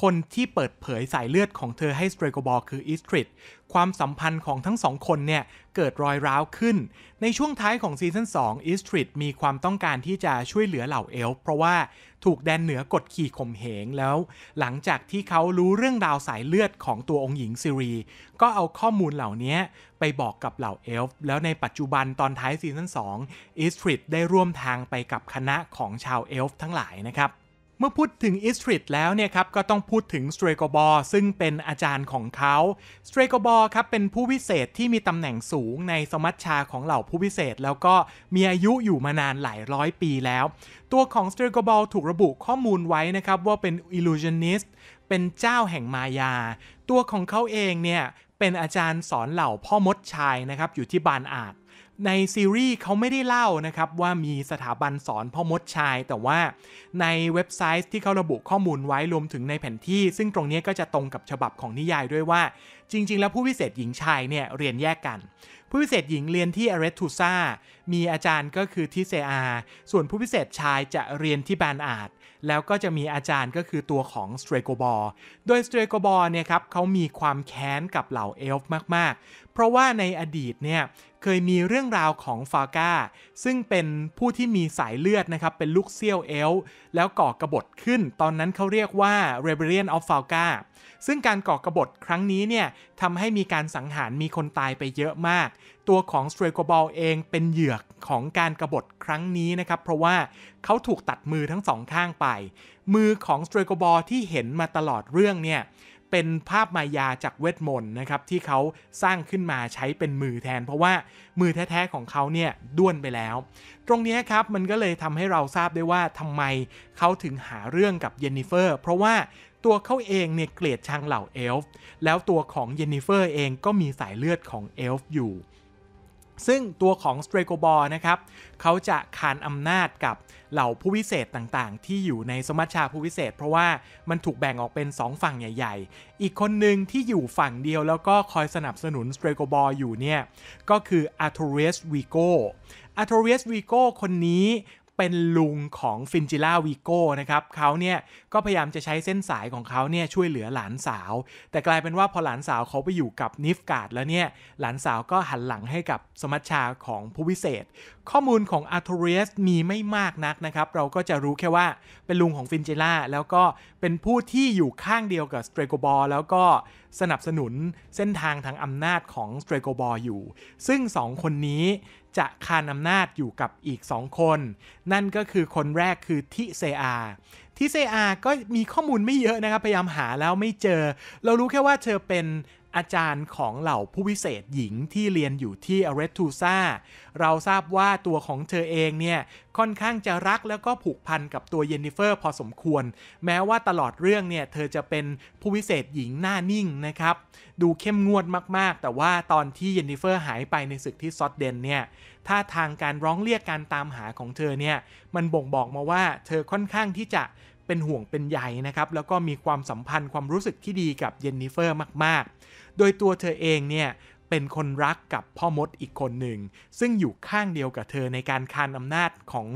คนที่เปิดเผยสายเลือดของเธอให้สเตรโกบอร์คืออีสตริดความสัมพันธ์ของทั้งสองคนเนี่ย เกิดรอยร้าวขึ้น ในช่วงท้ายของซีซั่น2อีสตริดมีความต้องการที่จะช่วยเหลือเหล่าเอลฟ์เพราะว่าถูกแดนเหนือกดขี่ข่มเหงแล้ว หลังจากที่เขารู้เรื่องราวสายเลือดของตัวองค์หญิงซิรี ก็เอาข้อมูลเหล่านี้ไปบอกกับเหล่าเอลฟ์แล้วในปัจจุบันตอนท้ายซีซั่น2อีสตริดได้ร่วมทางไปกับคณะของชาวเอลฟ์ทั้งหลายนะครับ เมื่อพูดถึงอิสตริดแล้วเนี่ยครับก็ต้องพูดถึงสเตรโกบอร์ซึ่งเป็นอาจารย์ของเขาสเตรโกบอร์ครับเป็นผู้วิเศษที่มีตำแหน่งสูงในสมัชชาของเหล่าผู้วิเศษ แล้วก็มีอายุอยู่มานานหลายร้อยปีแล้ว ตัวของสเตรโกบอร์ถูกระบุข้อมูลไว้นะครับว่าเป็น illusionist เป็นเจ้าแห่งมายา ตัวของเขาเองเนี่ยเป็นอาจารย์สอนเหล่าพ่อมดชายนะครับอยู่ที่บานอาร์ด ในซีรีส์เขาไม่ได้เล่านะครับว่ามีสถาบันสอนพ่อมดชาย แต่ว่าในเว็บไซต์ที่เขาระบุข้อมูลไว้รวมถึงในแผนที่ ซึ่งตรงนี้ก็จะตรงกับฉบับของนิยายด้วยว่า จริง ๆ แล้วผู้พิเศษหญิงชายเนี่ยเรียนแยกกัน ผู้พิเศษหญิงเรียนที่อเรตูซามีอาจารย์ก็คือทิเซอา ส่วนผู้พิเศษชายจะเรียนที่บานอาดแล้วก็จะมีอาจารย์ก็คือตัวของสเตรโกบอลโดยสเตรโกบอลเนี่ยครับเขามีความแค้นกับเหล่าเอลฟ์มาก ๆ เพราะว่าในอดีตเนี่ยเคยมีเรื่องราวของฟาก้า ซึ่งเป็นผู้ที่มีสายเลือดนะครับ เป็นลูกเซี่ยวเอล แล้วก่อกระบฏขึ้น ตอนนั้นเขาเรียกว่า Rebellion of Falca ซึ่งการก่อกระบฏครั้งนี้เนี่ยทำให้มีการสังหารมีคนตายไปเยอะมาก ตัวของสเตรโกบอลเองเป็นเหยือกของการกรบฏครั้งนี้นะครับ เพราะว่าเขาถูกตัดมือทั้งสองข้างไป มือของสเตรโกบอลที่เห็นมาตลอดเรื่องเนี่ย เป็นภาพมายาจากเวทมนต์นะครับที่เขาสร้างขึ้นมาใช้เป็นมือแทน เพราะว่ามือแท้ๆของเขาเนี่ยด้วนไปแล้ว ตรงนี้ครับมันก็เลยทำให้เราทราบได้ว่าทำไมเขาถึงหาเรื่องกับเยนนิเฟอร์ เพราะว่าตัวเขาเองเนี่ยเกลียดชังเหล่าเอลฟ์แล้วตัวของเยนนิเฟอร์เองก็มีสายเลือดของเอลฟ์อยู่ ซึ่งตัวของสเตรโกบอลนะครับเขาจะคานอำนาจกับเหล่าผู้วิเศษต่างๆ ที่อยู่ในสมัชชาผู้วิเศษ เพราะว่ามันถูกแบ่งออกเป็น 2 ฝั่งใหญ่ ๆ อีกคนหนึ่งที่อยู่ฝั่งเดียวแล้วก็คอยสนับสนุนสเตรโกบอลอยู่เนี่ย ก็คืออาร์โทเรสวีโกอาร์โทเรสวีโกคนนี้ เป็นลุงของฟินจิล่าวีโก้นะครับเขาเนี่ยก็พยายามจะใช้เส้นสายของเขาเนี่ยช่วยเหลือหลานสาว แต่กลายเป็นว่าพอหลานสาวเขาไปอยู่กับนิฟกาดแล้วเนี่ยหลานสาวก็หันหลังให้กับสมัชชาของผู้วิเศษ ข้อมูลของอาร์โทเรียสมีไม่มากนักนะครับเราก็จะรู้แค่ว่าเป็นลุงของฟินจิล่าแล้วก็เป็นผู้ที่อยู่ข้างเดียวกับสเตรโกบอลแล้วก็สนับสนุนเส้นทางทางอำนาจของสเตรโกบอลอยู่ ซึ่งสองคนนี้จะคานอำนาจอยู่กับอีก 2 คน นั่นก็คือคนแรกคือทิเซอาทิเซอาก็มีข้อมูลไม่เยอะนะครับ พยายามหาแล้วไม่เจอ เรารู้แค่ว่าเธอเป็น อาจารย์ของเหล่าผู้วิเศษหญิงที่เรียนอยู่ที่อเรตูซาเราทราบว่าตัวของเธอเองเนี่ย ค่อนข้างจะรักแล้วก็ผูกพันกับตัวเยนนิเฟอร์พอสมควร แม้ว่าตลอดเรื่องเนี่ย เธอจะเป็นผู้วิเศษหญิงหน้านิ่งนะครับ ดูเข้มงวดมากๆ แต่ว่าตอนที่เยนนิเฟอร์หายไปในศึกที่ซอดเดนเนี่ยท่าทางการร้องเรียกการตามหาของเธอเนี่ย มันบ่งบอกมาว่าเธอค่อนข้างที่จะ เป็นห่วงเป็นใยนะครับ แล้วก็มีความสัมพันธ์ความรู้สึกที่ดีกับเยนนิเฟอร์มาก ๆ โดยตัวเธอเองเนี่ยเป็นคนรักกับพ่อมดอีกคนหนึ่ง ซึ่งอยู่ข้างเดียวกับเธอในการคานอำนาจของ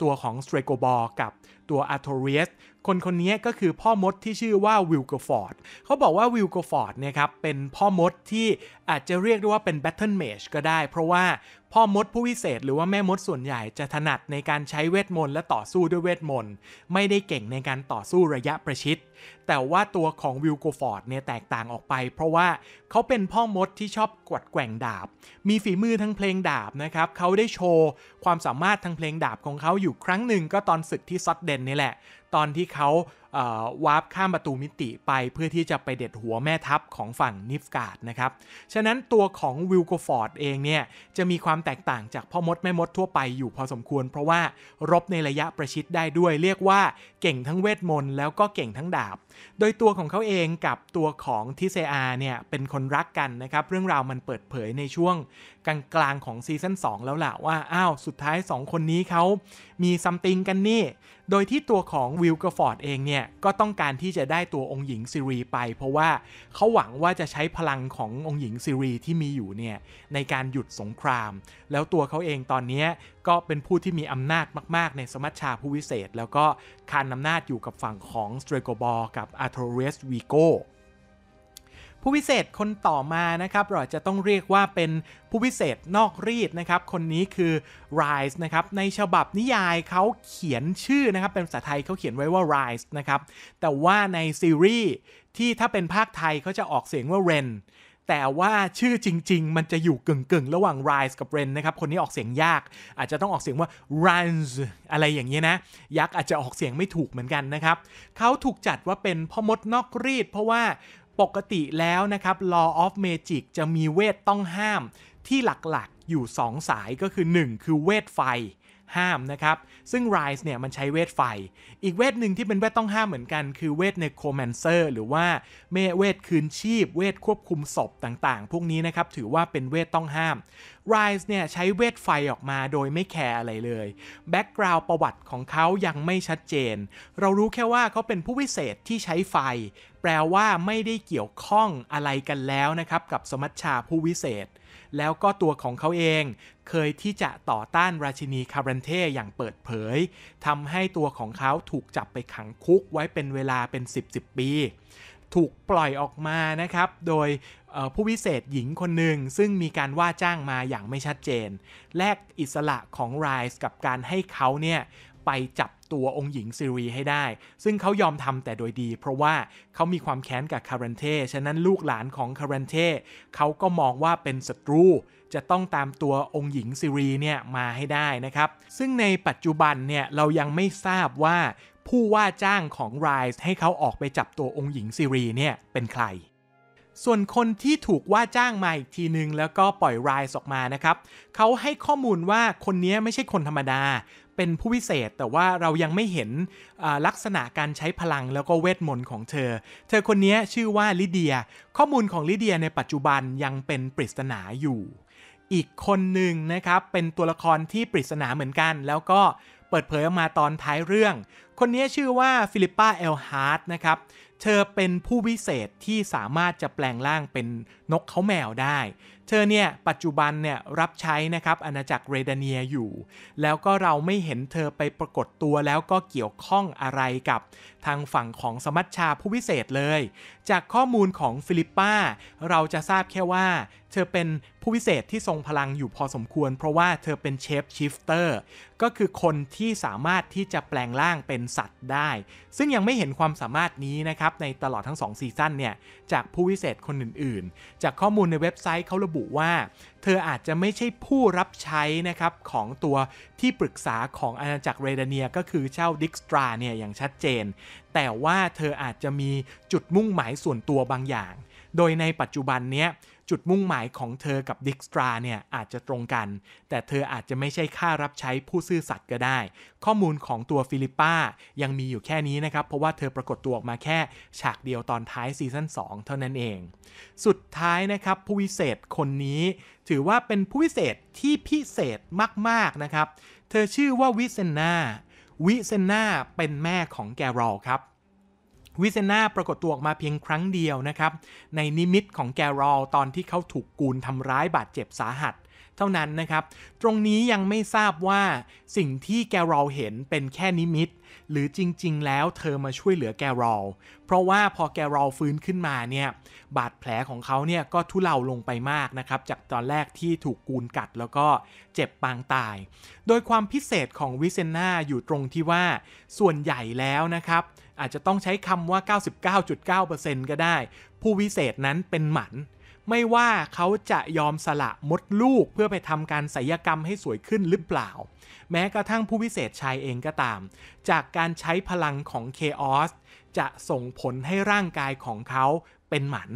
ตัวของสเตรโกบอลกับตัวอาร์โทเรียสคนคนนี้ก็คือพ่อมดที่ชื่อว่าวิลกฟอร์ดเขาบอกว่าวิลกฟอร์ดเนี่ยครับเป็นพ่อมดที่อาจจะเรียกได้ว่าเป็น battle mage ก็ได้ เพราะว่า พ่อมดผู้วิเศษหรือว่าแม่มดส่วนใหญ่จะถนัดในการใช้เวทมนต์และต่อสู้ด้วยเวทมนต์ไม่ได้เก่งในการต่อสู้ระยะประชิด แต่ว่าตัวของวิลโกฟอร์ดเนี่ยแตกต่างออกไป เพราะว่าเขาเป็นพ่อมดที่ชอบกวัดแกว่งดาบ มีฝีมือทั้งเพลงดาบนะครับเขาได้โชว์ความสามารถทางเพลงดาบของเขาอยู่ครั้งหนึ่งก็ตอนศึกที่ซอดเดนนี่แหละ ตอนที่เขา วาร์ปข้ามประตูมิติไปเพื่อที่จะไปเด็ดหัวแม่ทัพของฝั่งนิฟการ์ดนะครับ ฉะนั้นตัวของวิลโกฟอร์ดเองเนี่ยจะมีความแตกต่างจากพ่อมดแม่มดทั่วไปอยู่พอสมควร เพราะว่ารบในระยะประชิดได้ด้วยเรียกว่าเก่งทั้งเวทมนต์แล้วก็เก่งทั้งดาบ โดยตัวของเขาเองกับตัวของทิเซอาเนี่ยเป็นคนรักกันนะครับ เรื่องราวมันเปิดเผยในช่วงกลางกลางของซีซั่น2แล้วล่ะว่า อ้าว สุดท้าย 2 คนนี้เขามี something กันนี่ โดยที่ตัวของวิลกฟอร์ดเองเนี่ย ก็ต้องการที่จะได้ตัวองค์หญิงซิรีไป เพราะว่าเขาหวังว่าจะใช้พลังขององค์หญิงซิรีที่มีอยู่เนี่ยในการหยุดสงคราม แล้วตัวเขาเองตอนนี้ ก็เป็นผู้ที่มีอำนาจมาก ๆ ในสมัชชาผู้วิเศษ แล้วก็คานอำนาจอยู่กับฝั่งของสเตรโกบอลกับอาร์โทเรสวีโกผู้พิเศษคนต่อมานะครับเราจะต้องเรียกว่าเป็นผู้พิเศษนอกรีดนะครับ คนนี้คือ Rise นะครับในฉบับนิยายเขาเขียนชื่อนะครับ เป็นภาษาไทยเขาเขียนไว้ว่า Rise นะครับแต่ว่าในซีรีส์ที่ถ้าเป็นภาคไทยเขาจะออกเสียงว่า Ren แต่ว่าชื่อจริง ๆ มันจะอยู่กึ่งๆ ระหว่าง Rise กับ Ren นะครับ คนนี้ออกเสียงยาก อาจจะต้องออกเสียงว่า Runs อะไรอย่างนี้นะ ยักษ์อาจจะออกเสียงไม่ถูกเหมือนกันนะครับ เขาถูกจัดว่าเป็นพ่อมดนอกรีด เพราะว่าปกติแล้วนะครับ Law of Magic จะมีเวทต้องห้ามที่หลักๆอยู่ 2 สายก็คือ 1 คือเวทไฟ ห้ามนะครับ ซึ่ง Rise เนี่ยมันใช้เวทไฟ อีกเวทหนึ่งที่เป็นเวทต้องห้ามเหมือนกัน คือเวท necromancer หรือว่าเมเวทคืนชีพ เวทควบคุมศพต่างๆ พวกนี้นะครับ ถือว่าเป็นเวทต้องห้าม Rise เนี่ยใช้เวทไฟออกมาโดยไม่แคร์อะไรเลยแบ็กกราวด์ประวัติของเขายังไม่ชัดเจน เรารู้แค่ว่าเขาเป็นผู้วิเศษที่ใช้ไฟ แปลว่าไม่ได้เกี่ยวข้องอะไรกันแล้วนะครับกับสมัชชาผู้วิเศษแล้วก็ตัวของเขาเอง เคยที่จะต่อต้านราชินีคารันเทอย่างเปิดเผยทำให้ตัวของเขาถูกจับไปขังคุกไว้เป็นเวลาเป็น 10 10 ปี ถูกปล่อยออกมานะครับ โดยผู้วิเศษหญิงคนหนึ่งซึ่งมีการว่าจ้างมาอย่างไม่ชัดเจน แลกอิสระของไรส์กับการให้เขาเนี่ยไปจับตัวองค์หญิงซิรีให้ได้ ซึ่งเขายอมทำแต่โดยดี เพราะว่าเขามีความแค้นกับคารันเทฉะนั้นลูกหลานของคารันเทเขาก็มองว่าเป็นศัตรู จะต้องตามตัวองค์หญิงซิรีเนี่ยมาให้ได้นะครับ ซึ่งในปัจจุบันเนี่ยเรายังไม่ทราบว่าผู้ว่าจ้างของไรส์ให้เขาออกไปจับตัวองค์หญิงซิรีเนี่ยเป็นใคร ส่วนคนที่ถูกว่าจ้างมาอีกทีนึงแล้วก็ปล่อยไรส์ออกมานะครับเขาให้ข้อมูลว่าคนนี้ไม่ใช่คนธรรมดา เป็นผู้วิเศษแต่ว่าเรายังไม่เห็นลักษณะการใช้พลังแล้วก็เวทมนต์ของเธอ เธอคนนี้ชื่อว่าลิเดีย ข้อมูลของลิเดียในปัจจุบันยังเป็นปริศนาอยู่ อีกคนหนึ่งนะครับ เป็นตัวละครที่ปริศนาเหมือนกัน แล้วก็เปิดเผยออกมาตอนท้ายเรื่อง คนนี้ชื่อว่าฟิลิปปาเอลฮาร์ดนะครับ เธอเป็นผู้วิเศษที่สามารถจะแปลงร่างเป็นนกเขาแมวได้ เธอเนี่ยปัจจุบันเนี่ยรับใช้นะครับอาณาจักรเรดาเนียอยู่ แล้วก็เราไม่เห็นเธอไปปรากฏตัวแล้วก็เกี่ยวข้องอะไรกับ ทางฝั่งของสมัชชาผู้วิเศษเลย จากข้อมูลของฟิลิปปาเราจะทราบแค่ว่า เธอเป็นผู้วิเศษที่ทรงพลังอยู่พอสมควร เพราะว่าเธอเป็น shapeshifter ก็คือคนที่สามารถที่จะแปลงร่างเป็นสัตว์ได้ ซึ่งยังไม่เห็นความสามารถนี้นะครับ ในตลอดทั้ง 2 ซีซั่นเนี่ย จากผู้พิเศษคนอื่นๆ จากข้อมูลในเว็บไซต์เขาระบุว่า เธออาจจะไม่ใช่ผู้รับใช้นะครับ ของตัวที่ปรึกษาของอาณาจักรเรดเนีย ก็คือเจ้าดิกสตราเนี่ยอย่างชัดเจน แต่ว่าเธออาจจะมีจุดมุ่งหมายส่วนตัวบางอย่าง โดยในปัจจุบันเนี้ย จุดมุ่งหมายของเธอกับดิกสตราเนี่ยอาจจะตรงกัน แต่เธออาจจะไม่ใช่ค่ารับใช้ผู้ซื่อสัตย์ก็ได้ ข้อมูลของตัวฟิลิปป้ายังมีอยู่แค่นี้นะครับ เพราะว่าเธอปรากฏตัวออกมาแค่ฉากเดียวตอนท้ายซีซั่น2 เท่านั้นเอง สุดท้ายนะครับผู้วิเศษคนนี้ ถือว่าเป็นผู้วิเศษที่พิเศษมากๆนะครับ เธอชื่อว่าวิเซนาวิเซนาเป็นแม่ของแกรอลครับ วิเซนาปรากฏตัวออกมาเพียงครั้งเดียวนะครับ ในนิมิตของแกรอลตอนที่เขาถูกกูลทำร้ายบาดเจ็บสาหัส เท่านั้นนะครับ ตรงนี้ยังไม่ทราบว่าสิ่งที่แกรอลเห็นเป็นแค่นิมิต หรือจริง ๆ แล้วเธอมาช่วยเหลือแกรอลเพราะว่าพอแกรอลฟื้นขึ้นมาเนี่ยบาดแผลของเขาเนี่ยก็ทุเลาลงไปมากนะครับ จากตอนแรกที่ถูกกูลกัดแล้วก็เจ็บปางตาย โดยความพิเศษของวิเซนาอยู่ตรงที่ว่าส่วนใหญ่แล้วนะครับ อาจจะต้องใช้คำว่า 99.9%ก็ได้ ผู้วิเศษนั้นเป็นหมัน ไม่ว่าเขาจะยอมสละมดลูกเพื่อไปทำการศัลยกรรมให้สวยขึ้นหรือเปล่า แม้กระทั่งผู้วิเศษชายเองก็ตาม จากการใช้พลังของเคออสจะส่งผลให้ร่างกายของเขาเป็นหมัน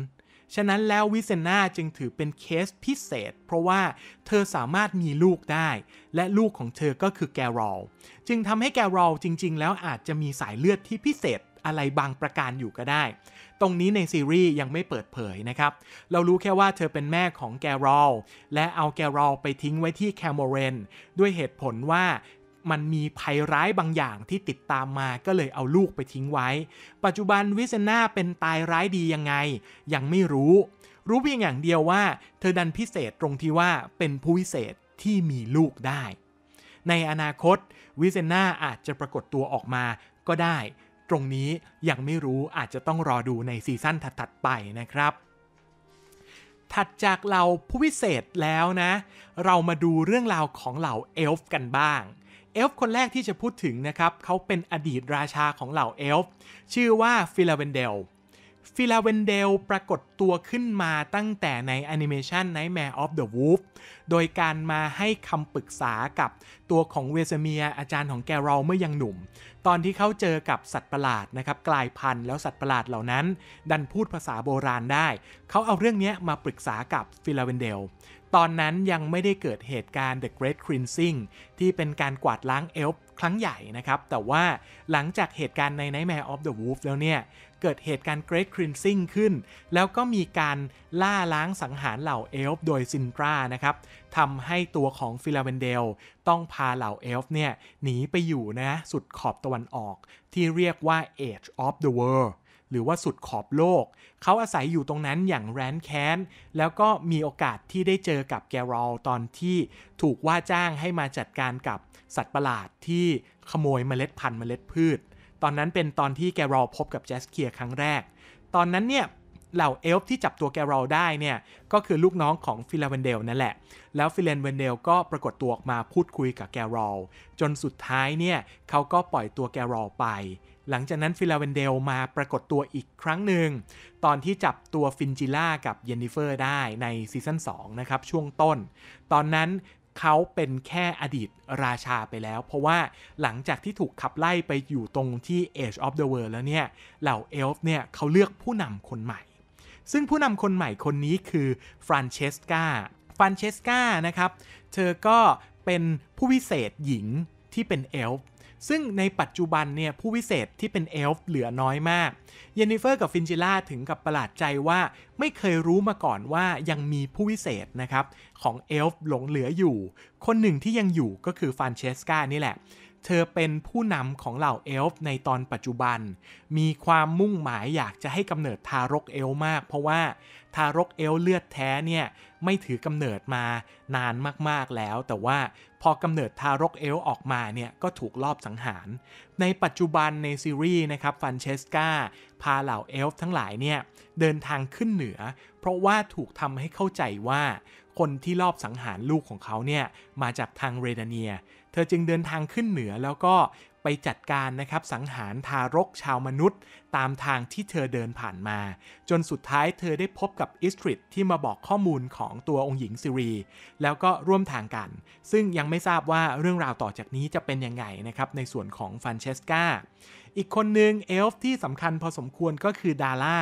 ฉะนั้นแล้ววิเซนาจึงถือเป็นเคสพิเศษ เพราะว่าเธอสามารถมีลูกได้ และลูกของเธอก็คือแกรอลจึงทำให้แกรอลจริง ๆ แล้วอาจจะมีสายเลือดที่พิเศษอะไรบางประการอยู่ก็ได้ ตรงนี้ในซีรีส์ยังไม่เปิดเผยนะครับ เรารู้แค่ว่าเธอเป็นแม่ของแกรอลและเอาแกรอลไปทิ้งไว้ที่แคมโมเรนด้วยเหตุผลว่า มันมีภัยร้ายบางอย่างที่ติดตามมาก็เลยเอาลูกไปทิ้งไว้ ปัจจุบันวิเซนาเป็นตายร้ายดียังไง ยังไม่รู้ รู้เพียงอย่างเดียวว่า เธอดันพิเศษตรงที่ว่าเป็นผู้วิเศษที่มีลูกได้ ในอนาคตวิเซนาอาจจะปรากฏตัวออกมาก็ได้ ตรงนี้ยังไม่รู้อาจจะต้องรอดูในซีซั่นถัดๆไปนะครับถัดจากเหล่าผู้วิเศษแล้วนะ เรามาดูเรื่องราวของเหล่าเอลฟ์กันบ้าง เอลฟ์คนแรกที่จะพูดถึงนะครับเขาเป็นอดีตราชาของเหล่าเอลฟ์ชื่อว่าฟิลาเวนเดลฟิลาเวนเดลปรากฏตัวขึ้นมาตั้งแต่ในแอนิเมชัน Nightmare of the Wolf โดยการมาให้คำปรึกษากับตัวของเวสเมียอาจารย์ของแกรอลเมื่อยังหนุ่ม ตอนที่เขาเจอกับสัตว์ประหลาดนะครับกลายพันธุ์แล้วสัตว์ประหลาดเหล่านั้น ดันพูดภาษาโบราณได้ เขาเอาเรื่องนี้มาปรึกษากับฟิลาเวนเดล ตอนนั้นยังไม่ได้เกิดเหตุการณ์ The Great Cleansing ที่เป็นการกวาดล้างเอลฟ์ครั้งใหญ่นะครับ แต่ว่าหลังจากเหตุการณ์ใน Nightmare of the Wolf แล้วเนี่ย เกิดเหตุการณ์ Great Cleansing ขึ้น แล้วก็มีการล่าล้างสังหารเหล่าเอลฟ์โดยซินตรานะครับทำให้ตัวของฟิลาเวนเดลต้องพาเหล่าเอลฟ์เนี่ยหนีไปอยู่ ณ สุดขอบตะวันออก ที่เรียกว่า Edge of the World หรือว่าสุดขอบโลก เขาอาศัยอยู่ตรงนั้นอย่างแร้นแค้น แล้วก็มีโอกาสที่ได้เจอกับแกรอลตอนที่ถูกว่าจ้างให้มาจัดการกับสัตว์ประหลาดที่ขโมยเมล็ดพันธุ์เมล็ดพืช ตอนนั้นเป็นตอนที่แกรอลพบกับแจสเคียครั้งแรก ตอนนั้นเนี่ยเหล่าเอลฟ์ที่จับตัวแกรอลได้เนี่ยก็คือลูกน้องของฟิลาเวนเดลนั่นแหละ แล้วฟิลาเวนเดลก็ปรากฏตัวออกมาพูดคุยกับแกรอลจนสุดท้ายเนี่ยเขาก็ปล่อยตัวแกรอลไป หลังจากนั้นฟิลาเวนเดลมาปรากฏตัวอีกครั้งหนึ่ง ตอนที่จับตัวฟินจิล่ากับเยนนิเฟอร์ได้ในซีซั่น2นะครับช่วงต้น ตอนนั้นเขาเป็นแค่อดีตราชาไปแล้ว เพราะว่าหลังจากที่ถูกขับไล่ไปอยู่ตรงที่ Edge of the World แล้วเนี่ย เหล่าเอลฟ์เนี่ยเขาเลือกผู้นำคนใหม่ ซึ่งผู้นำคนใหม่คนนี้คือฟรานเชสกาฟรานเชสกานะครับ เธอก็เป็นผู้วิเศษหญิงที่เป็นเอลฟ์ ซึ่งในปัจจุบันเนี่ยผู้วิเศษที่เป็นเอลฟ์เหลือน้อยมาก เยนนิเฟอร์กับฟินจิล่าถึงกับประหลาดใจว่าไม่เคยรู้มาก่อนว่ายังมีผู้วิเศษนะครับของเอลฟ์หลงเหลืออยู่ คนหนึ่งที่ยังอยู่ก็คือฟานเชสกานี่แหละ เธอเป็นผู้นำของเหล่าเอลฟ์ในตอนปัจจุบัน มีความมุ่งหมายอยากจะให้กำเนิดทารกเอลมาก เพราะว่าทารกเอลเลือดแท้เนี่ยไม่ถือกำเนิดมานานมากๆแล้ว แต่ว่าพอกำเนิดทารกเอลออกมาเนี่ยก็ถูกลอบสังหาร ในปัจจุบันในซีรีส์นะครับฟันเชสกาพาเหล่าเอลฟ์ทั้งหลายเนี่ยเดินทางขึ้นเหนือ เพราะว่าถูกทำให้เข้าใจว่าคนที่ลอบสังหารลูกของเขาเนี่ยมาจากทางเรดาเนีย เธอจึงเดินทางขึ้นเหนือแล้วก็ไปจัดการนะครับสังหารทารกชาวมนุษย์ ตามทางที่เธอเดินผ่านมา จนสุดท้ายเธอได้พบกับอิสตริดที่มาบอกข้อมูลของตัวองค์หญิงซิรี แล้วก็ร่วมทางกัน ซึ่งยังไม่ทราบว่าเรื่องราวต่อจากนี้จะเป็นยังไงนะครับในส่วนของฟันเชสกาอีกคนหนึ่งเอลฟ์ที่สำคัญพอสมควรก็คือดาร่า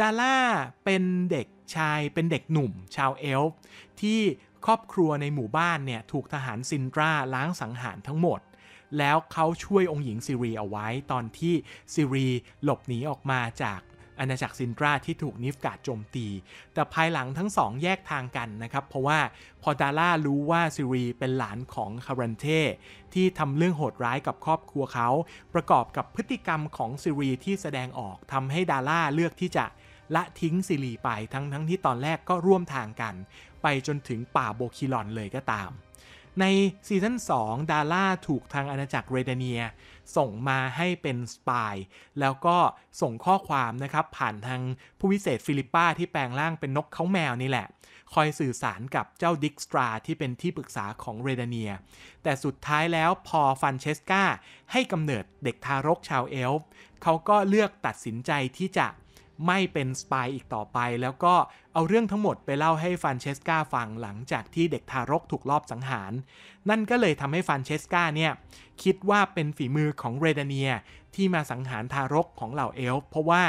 ดาร่าเป็นเด็กชายเป็นเด็กหนุ่มชาวเอลฟ์ที่ ครอบครัวในหมู่บ้านเนี่ยถูกทหารซินตราล้างสังหารทั้งหมด แล้วเขาช่วยองค์หญิงซิรีเอาไว้ตอนที่ซิรีหลบหนีออกมาจากอาณาจักรซินตราที่ถูกนิฟกาดโจมตี แต่ภายหลังทั้งสองแยกทางกันนะครับ เพราะว่าพอดาร่ารู้ว่าซิรีเป็นหลานของคารันเทที่ทำเรื่องโหดร้ายกับครอบครัวเขา ประกอบกับพฤติกรรมของซิรีที่แสดงออกทำให้ดาร่าเลือกที่จะ ละทิ้งซิรีไปทั้งทั้งที่ตอนแรกก็ร่วมทางกัน ไปจนถึงป่าโบรคิลอนเลยก็ตาม ในซีซั่น2 ดาร่าถูกทางอาณาจักรเรดเนีย ส่งมาให้เป็น spy แล้วก็ส่งข้อความนะครับ ผ่านทางผู้วิเศษฟิลิปปาที่แปลงร่างเป็นนกเขาแมวนี่แหละ คอยสื่อสารกับเจ้าดิกสตราที่เป็นที่ปรึกษาของเรดเนีย แต่สุดท้ายแล้วพอฟรานเชสกาให้กำเนิดเด็กทารกชาวเอลฟ์เขาก็เลือกตัดสินใจที่จะ ไม่เป็น spy อีกต่อไป แล้วก็เอาเรื่องทั้งหมดไปเล่าให้ฟรานเชสกาฟังหลังจากที่เด็กทารกถูกลอบสังหาร นั่นก็เลยทำให้ฟรานเชสกาเนี่ยคิดว่าเป็นฝีมือของเรดเนียที่มาสังหารทารกของเหล่าเอลฟ์เพราะว่า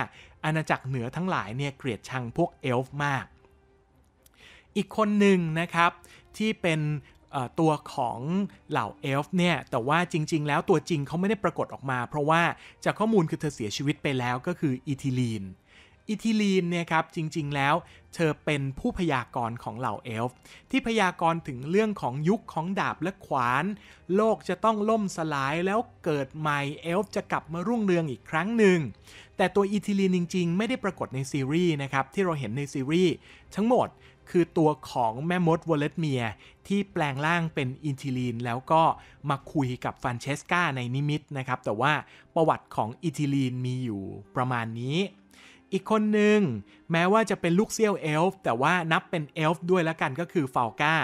อาณาจักรเหนือทั้งหลายเนี่ยเกลียดชังพวกเอลฟ์มาก อีกคนหนึ่งนะครับที่เป็นตัวของเหล่าเอลฟ์เนี่ย แต่ว่าจริง ๆ แล้วตัวจริงเขาไม่ได้ปรากฏออกมา เพราะว่าจากข้อมูลคือเธอเสียชีวิตไปแล้วก็คืออิทิลีน อิทิลีนเนี่ยครับจริงๆแล้วเธอเป็นผู้พยากรณ์ของเหล่าเอลฟ์ที่พยากรณ์ถึงเรื่องของยุคของดาบและขวาน โลกจะต้องล่มสลายแล้วเกิดใหม่เอลฟ์จะกลับมารุ่งเรืองอีกครั้งหนึ่ง แต่ตัวอิทิลีนจริงๆ ไม่ได้ปรากฏในซีรีส์นะครับที่เราเห็นในซีรีส์ทั้งหมดคือตัวของแม่มดโวเลทเมียร์ที่แปลงร่างเป็นอิทิลีน แล้วก็มาคุยกับฟรานเชสกาในนิมิตนะครับ แต่ว่าประวัติของอิทิลีนมีอยู่ประมาณนี้ อีกคนหนึ่งแม้ว่าจะเป็นลูกเสี้ยวเอลฟ์แต่ว่านับเป็นเอลฟ์ด้วยแล้วกันก็คือฟาลกา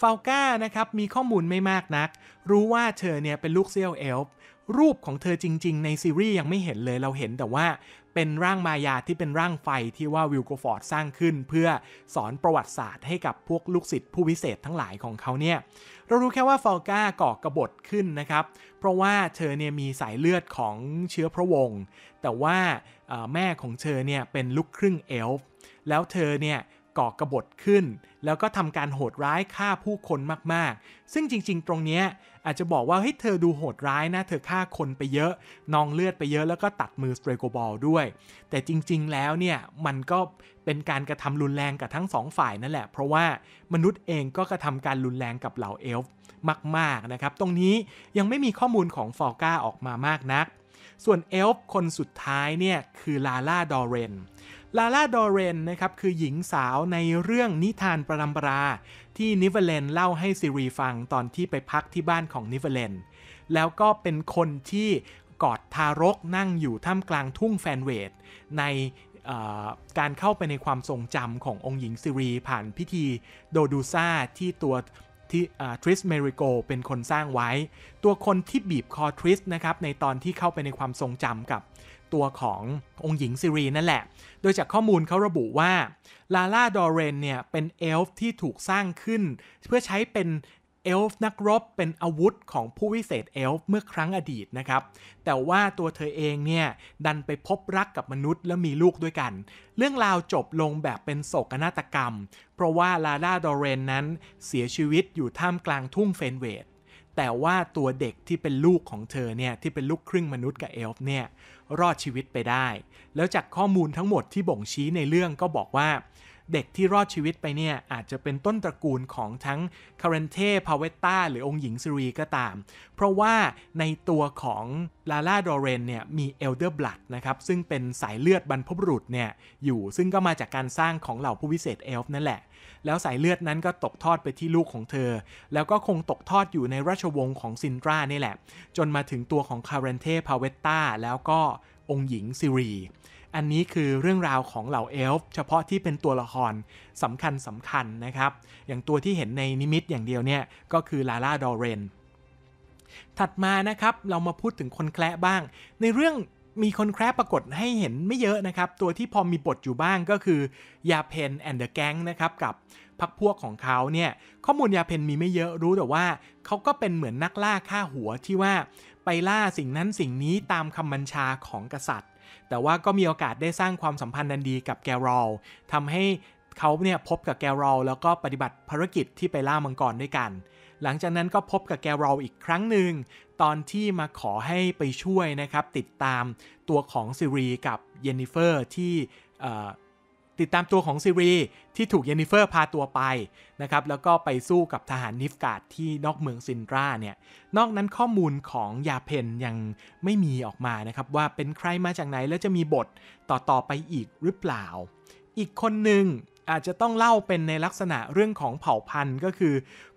ฟาลกานะครับมีข้อมูลไม่มากนัก รู้ว่าเธอเนี่ยเป็นลูกเสี้ยวเอลฟ์รูปของเธอจริง ๆ ในซีรีส์ยังไม่เห็นเลยเราเห็นแต่ว่าเป็นร่างมายาที่เป็นร่างไฟที่ว่าวิลโกฟอร์ดสร้างขึ้น เพื่อสอนประวัติศาสตร์ให้กับพวกลูกศิษย์ผู้วิเศษทั้งหลายของเขาเนี่ย เรารู้แค่ว่าฟาลกาก่อกระบฏขึ้นนะครับ เพราะว่าเธอเนี่ยมีสายเลือดของเชื้อพระวงศ์แต่ว่าแม่ของเธอเนี่ยเป็นลูกครึ่งเอลฟ์แล้วเธอเนี่ย ก่อกระบฏขึ้น แล้วก็ทำการโหดร้ายฆ่าผู้คนมากๆ ซึ่งจริง ๆ ตรงนี้อาจจะบอกว่าเฮ้ยเธอดูโหดร้ายนะ เธอฆ่าคนไปเยอะ นองเลือดไปเยอะแล้วก็ตัดมือสเตรโกบอลด้วย แต่จริง ๆ แล้วเนี่ยมันก็เป็นการกระทำรุนแรงกับทั้งสองฝ่ายนั่นแหละ เพราะว่ามนุษย์เองก็กระทำการรุนแรงกับเหล่าเอลฟ์มาก ๆ นะครับ ตรงนี้ยังไม่มีข้อมูลของฟาลกาออกมามากนัก ส่วนเอลฟ์คนสุดท้ายเนี่ยคือลาร่าดอเรน ลาร่าดอเรนนะครับคือหญิงสาวในเรื่องนิทานปรัมปรา ที่นิเวเลนเล่าให้ซิรีฟังตอนที่ไปพักที่บ้านของนิเวเลนแล้วก็เป็นคนที่กอดทารกนั่งอยู่ท่ามกลางทุ่งแฟนเวดในการเข้าไปในความทรงจำขององค์หญิงซิรีผ่านพิธีโดดูซาที่ตัวที่ทริสเมริโกเป็นคนสร้างไว้ ตัวคนที่บีบคอทริสนะครับในตอนที่เข้าไปในความทรงจำกับ ตัวขององค์หญิงซิรีนั่นแหละ โดยจากข้อมูลเขาระบุว่าลาร่าดอเรนเนี่ยเป็นเอลฟ์ที่ถูกสร้างขึ้น เพื่อใช้เป็นเอลฟ์นักรบเป็นอาวุธของผู้วิเศษเอลฟ์เมื่อครั้งอดีตนะครับ แต่ว่าตัวเธอเองเนี่ย ดันไปพบรักกับมนุษย์และมีลูกด้วยกัน เรื่องราวจบลงแบบเป็นโศกนาฏกรรม เพราะว่าลาล่าดอเรนนั้นเสียชีวิตอยู่ท่ามกลางทุ่งเฟนเวด แต่ว่าตัวเด็กที่เป็นลูกของเธอเนี่ยที่เป็นลูกครึ่งมนุษย์กับเอลฟ์เนี่ยรอดชีวิตไปได้ แล้วจากข้อมูลทั้งหมดที่บ่งชี้ในเรื่องก็บอกว่า เด็กที่รอดชีวิตไปเนี่ยอาจจะเป็นต้นตระกูลของทั้งคาร์เรนเทพาเวตตาหรือองค์หญิงซิรีก็ตาม เพราะว่าในตัวของลาร่าดอเรนเนี่ยมี Elder Blood นะครับซึ่งเป็นสายเลือดบรรพบุรุษเนี่ยอยู่ซึ่งก็มาจากการสร้างของเหล่าผู้วิเศษเอลฟ์นั่นแหละ แล้วสายเลือดนั้นก็ตกทอดไปที่ลูกของเธอ แล้วก็คงตกทอดอยู่ในราชวงศ์ของซินตรานี่แหละ จนมาถึงตัวของคาร์เรนเทพาเวตตาแล้วก็องค์หญิงซิรี อันนี้คือเรื่องราวของเหล่าเอลฟ์เฉพาะที่เป็นตัวละครสำคัญสำคัญนะครับ อย่างตัวที่เห็นในนิมิตอย่างเดียวเนี่ยก็คือลาร่าดอเรนถัดมานะครับเรามาพูดถึงคนแคระบ้าง ในเรื่อง มีคนแคระปรากฏให้เห็นไม่เยอะนะครับ ตัวที่พอมีบทอยู่บ้างก็คือยาเพน and the gang นะครับกับพรรคพวกของเขาเนี่ยข้อมูลยาเพนมีไม่เยอะรู้แต่ว่าเขาก็เป็นเหมือนนักล่าฆ่าหัวที่ว่าไปล่าสิ่งนั้นสิ่งนี้ตามคำบัญชาของกษัตริย์ แต่ว่าก็มีโอกาสได้สร้างความสัมพันธ์อันดีกับแกรอลทำให้เขาเนี่ยพบกับแกรอลแล้วก็ปฏิบัติภารกิจที่ไปล่ามังกรด้วยกัน หลังจากนั้นก็พบกับแกรอลอีกครั้งหนึ่ง ตอนที่มาขอให้ไปช่วยนะครับ ติดตามตัวของซิรีกับเยนนิเฟอร์ที่ติดตามตัวของซิรีที่ถูกเยนนิเฟอร์พาตัวไปนะครับ แล้วก็ไปสู้กับทหารนิฟกาดที่นอกเมืองซินตราเนี่ยนอกนั้นข้อมูลของยาเพนยังไม่มีออกมานะครับ ว่าเป็นใครมาจากไหนแล้วจะมีบทต่อๆไปอีกหรือเปล่า อีกคนหนึ่งอาจจะต้องเล่าเป็นในลักษณะเรื่องของเผ่าพันธุ์ก็คือ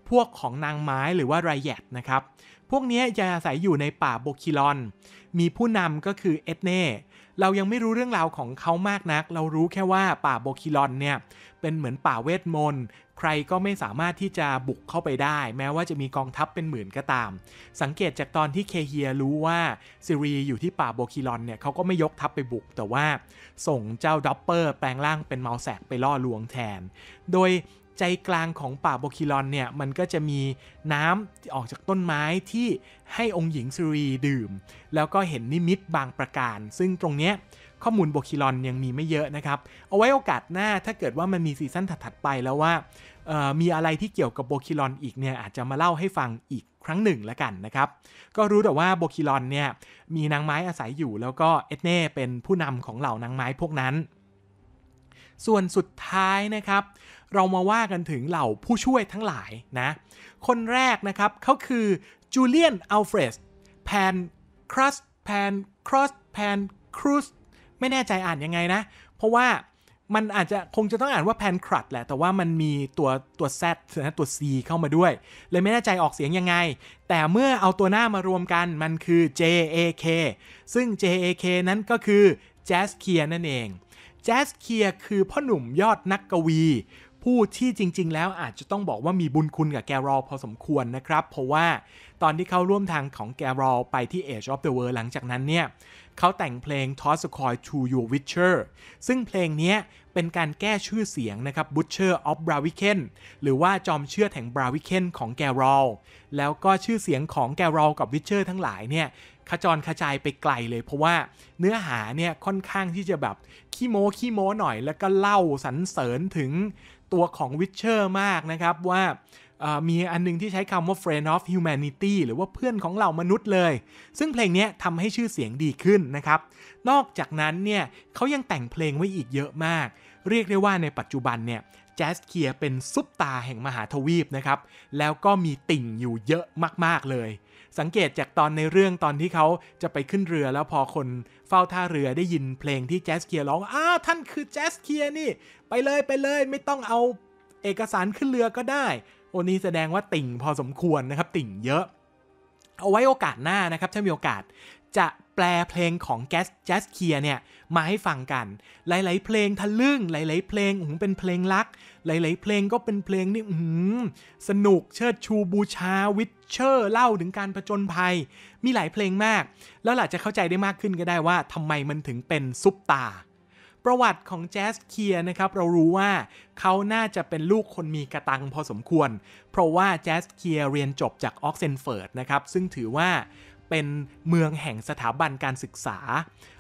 พวกของนางไม้หรือว่าไรแยตนะครับ พวกนี้จะอาศัยอยู่ในป่าโบคิลอน มีผู้นำก็คือเอตเน่เรายังไม่รู้เรื่องราวของเขามากนัก เรารู้แค่ว่าป่าโบคิลอนเนี่ยเป็นเหมือนป่าเวทมนต์ ใครก็ไม่สามารถที่จะบุกเข้าไปได้ แม้ว่าจะมีกองทัพเป็นหมื่นก็ตาม สังเกตจากตอนที่เคเฮียรู้ว่าซิรีอยู่ที่ป่าโบคิลอนเนี่ยเขาก็ไม่ยกทัพไปบุก แต่ว่าส่งเจ้า doppler แปลงร่างเป็นเมาแสกไปล่อลวงแทน โดย ใจกลางของป่าโบคิลอนเนี่ยมันก็จะมีน้ำออกจากต้นไม้ที่ให้องค์หญิงซิรีดื่ม แล้วก็เห็นนิมิตบางประการ ซึ่งตรงเนี้ยข้อมูลโบคิลอนยังมีไม่เยอะนะครับ เอาไว้โอกาสหน้าถ้าเกิดว่ามันมีซีซั่นถัดๆไปแล้วว่า มีอะไรที่เกี่ยวกับโบคิลอนอีกเนี่ยอาจจะมาเล่าให้ฟังอีกครั้งหนึ่งแล้วกันนะครับ ก็รู้แต่ว่าโบคิลอนเนี่ยมีนางไม้อาศัยอยู่ แล้วก็เอตเน่เป็นผู้นำของเหล่านางไม้พวกนั้น ส่วนสุดท้ายนะครับ เรามาว่ากันถึงเหล่าผู้ช่วยทั้งหลายนะ คนแรกนะครับเขาคือจูเลียนอัลเฟรดแพนครัสแพนครอสแพนครูสไม่แน่ใจอ่านยังไงนะ เพราะว่ามันอาจจะคงจะต้องอ่านว่าแพนครัดแหละ แต่ว่ามันมีตัวตัว Z นะตัว C เข้ามาด้วย เลยไม่แน่ใจออกเสียงยังไง แต่เมื่อเอาตัวหน้ามารวมกันมันคือ JAK ซึ่ง JAK นั้นก็คือ Jazz k e r นั่นเอง Jazz k e r คือพ่อหนุ่มยอดนักกวี ผู้ที่จริง ๆ แล้วอาจจะต้องบอกว่ามีบุญคุณกับแกรอลพอสมควรนะครับ เพราะว่าตอนที่เขาร่วมทางของแกรอไปที่ Age of the World หลังจากนั้นเนี่ยเขาแต่งเพลง Toss a Coin to Your Witcher ซึ่งเพลงนี้เป็นการแก้ชื่อเสียงนะครับ Butcher of Braviken หรือว่าจอมเชื่อแห่ง Braviken ของแกรอลแล้วก็ชื่อเสียงของแกรอลกับ Witcher ทั้งหลายเนี่ยขจรกระจายไปไกลเลยเพราะว่าเนื้อหาเนี่ยค่อนข้างที่จะแบบขี้โม้ขี้โม้หน่อย แล้วก็เล่าสรรเสริญถึง ตัวของ Witcher มากนะครับว่ามีอันนึงที่ใช้คำว่า friend of humanity หรือว่าเพื่อนของเรามนุษย์เลย ซึ่งเพลงนี้ทำให้ชื่อเสียงดีขึ้นนะครับ นอกจากนั้นเนี่ยเขายังแต่งเพลงไว้อีกเยอะมาก เรียกได้ว่าในปัจจุบันเนี่ยแจสเคียเป็นซุปตาแห่งมหาทวีปนะครับ แล้วก็มีติ่งอยู่เยอะมาก ๆ เลย สังเกตจากตอนในเรื่องตอนที่เขาจะไปขึ้นเรือแล้วพอคนเฝ้าท่าเรือได้ยินเพลงที่แจสเคียร้องอ้าท่านคือแจสเคียนี่ ไปเลยไปเลยไม่ต้องเอาเอกสารขึ้นเรือก็ได้ โอ้นี้แสดงว่าติ่งพอสมควรนะครับ ติ่งเยอะ เอาไว้โอกาสหน้านะครับ ถ้ามีโอกาสจะ แปลเพลงของแกสแจสเคียเนี่ยมาให้ฟังกัน หลาย ๆ เพลงทะลึ่ง หลาย ๆ เพลงหูเป็นเพลงรัก หลาย ๆ เพลงก็เป็นเพลงนี่สนุกเชิดชูบูชาวิเชอร์เล่าถึงการผจญภัย มีหลายเพลงมาก แล้วหล่ะจะเข้าใจได้มากขึ้นก็ได้ว่าทำไมมันถึงเป็นซุปตาประวัติของแจ๊สเคียนะครับเรารู้ว่าเขาน่าจะเป็นลูกคนมีกระตังพอสมควร เพราะว่าแจ๊สเคียเรียนจบจากออกเซนเฟิร์ดนะครับซึ่งถือว่า เป็นเมืองแห่งสถาบันการศึกษา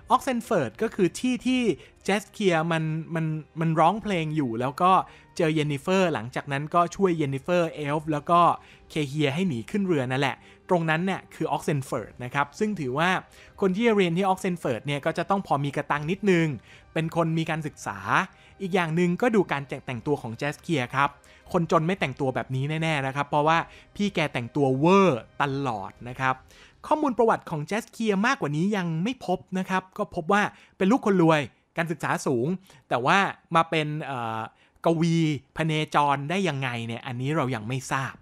ออกเซนเฟิร์ดก็คือที่ที่แจสเคียมันมันมันร้องเพลงอยู่ แล้วก็เจอเยนนิเฟอร์หลังจากนั้นก็ช่วยเยนนิเฟอร์เอลฟ์แล้วก็เคเฮียให้หนีขึ้นเรือนั่นแหละ ตรงนั้นเนี่ยคือออกเซนเฟิร์ดนะครับ ซึ่งถือว่าคนที่เรียนที่ออกเซนเฟิร์ดเนี่ยก็จะต้องพอมีกระตังนิดนึง เป็นคนมีการศึกษา อีกอย่างหนึ่งก็ดูการแต่งตัวของแจสเคียครับคนจนไม่แต่งตัวแบบนี้แน่ๆนะครับ เพราะว่าพี่แกแต่งตัวเวอร์ตลอดนะครับ ข้อมูลประวัติของแจสเคียมากกว่านี้ยังไม่พบนะครับ ก็พบว่าเป็นลูกคนรวยการศึกษาสูง แต่ว่ามาเป็นกวีพเนจรได้ยังไงเนี่ยอันนี้เรายังไม่ทราบ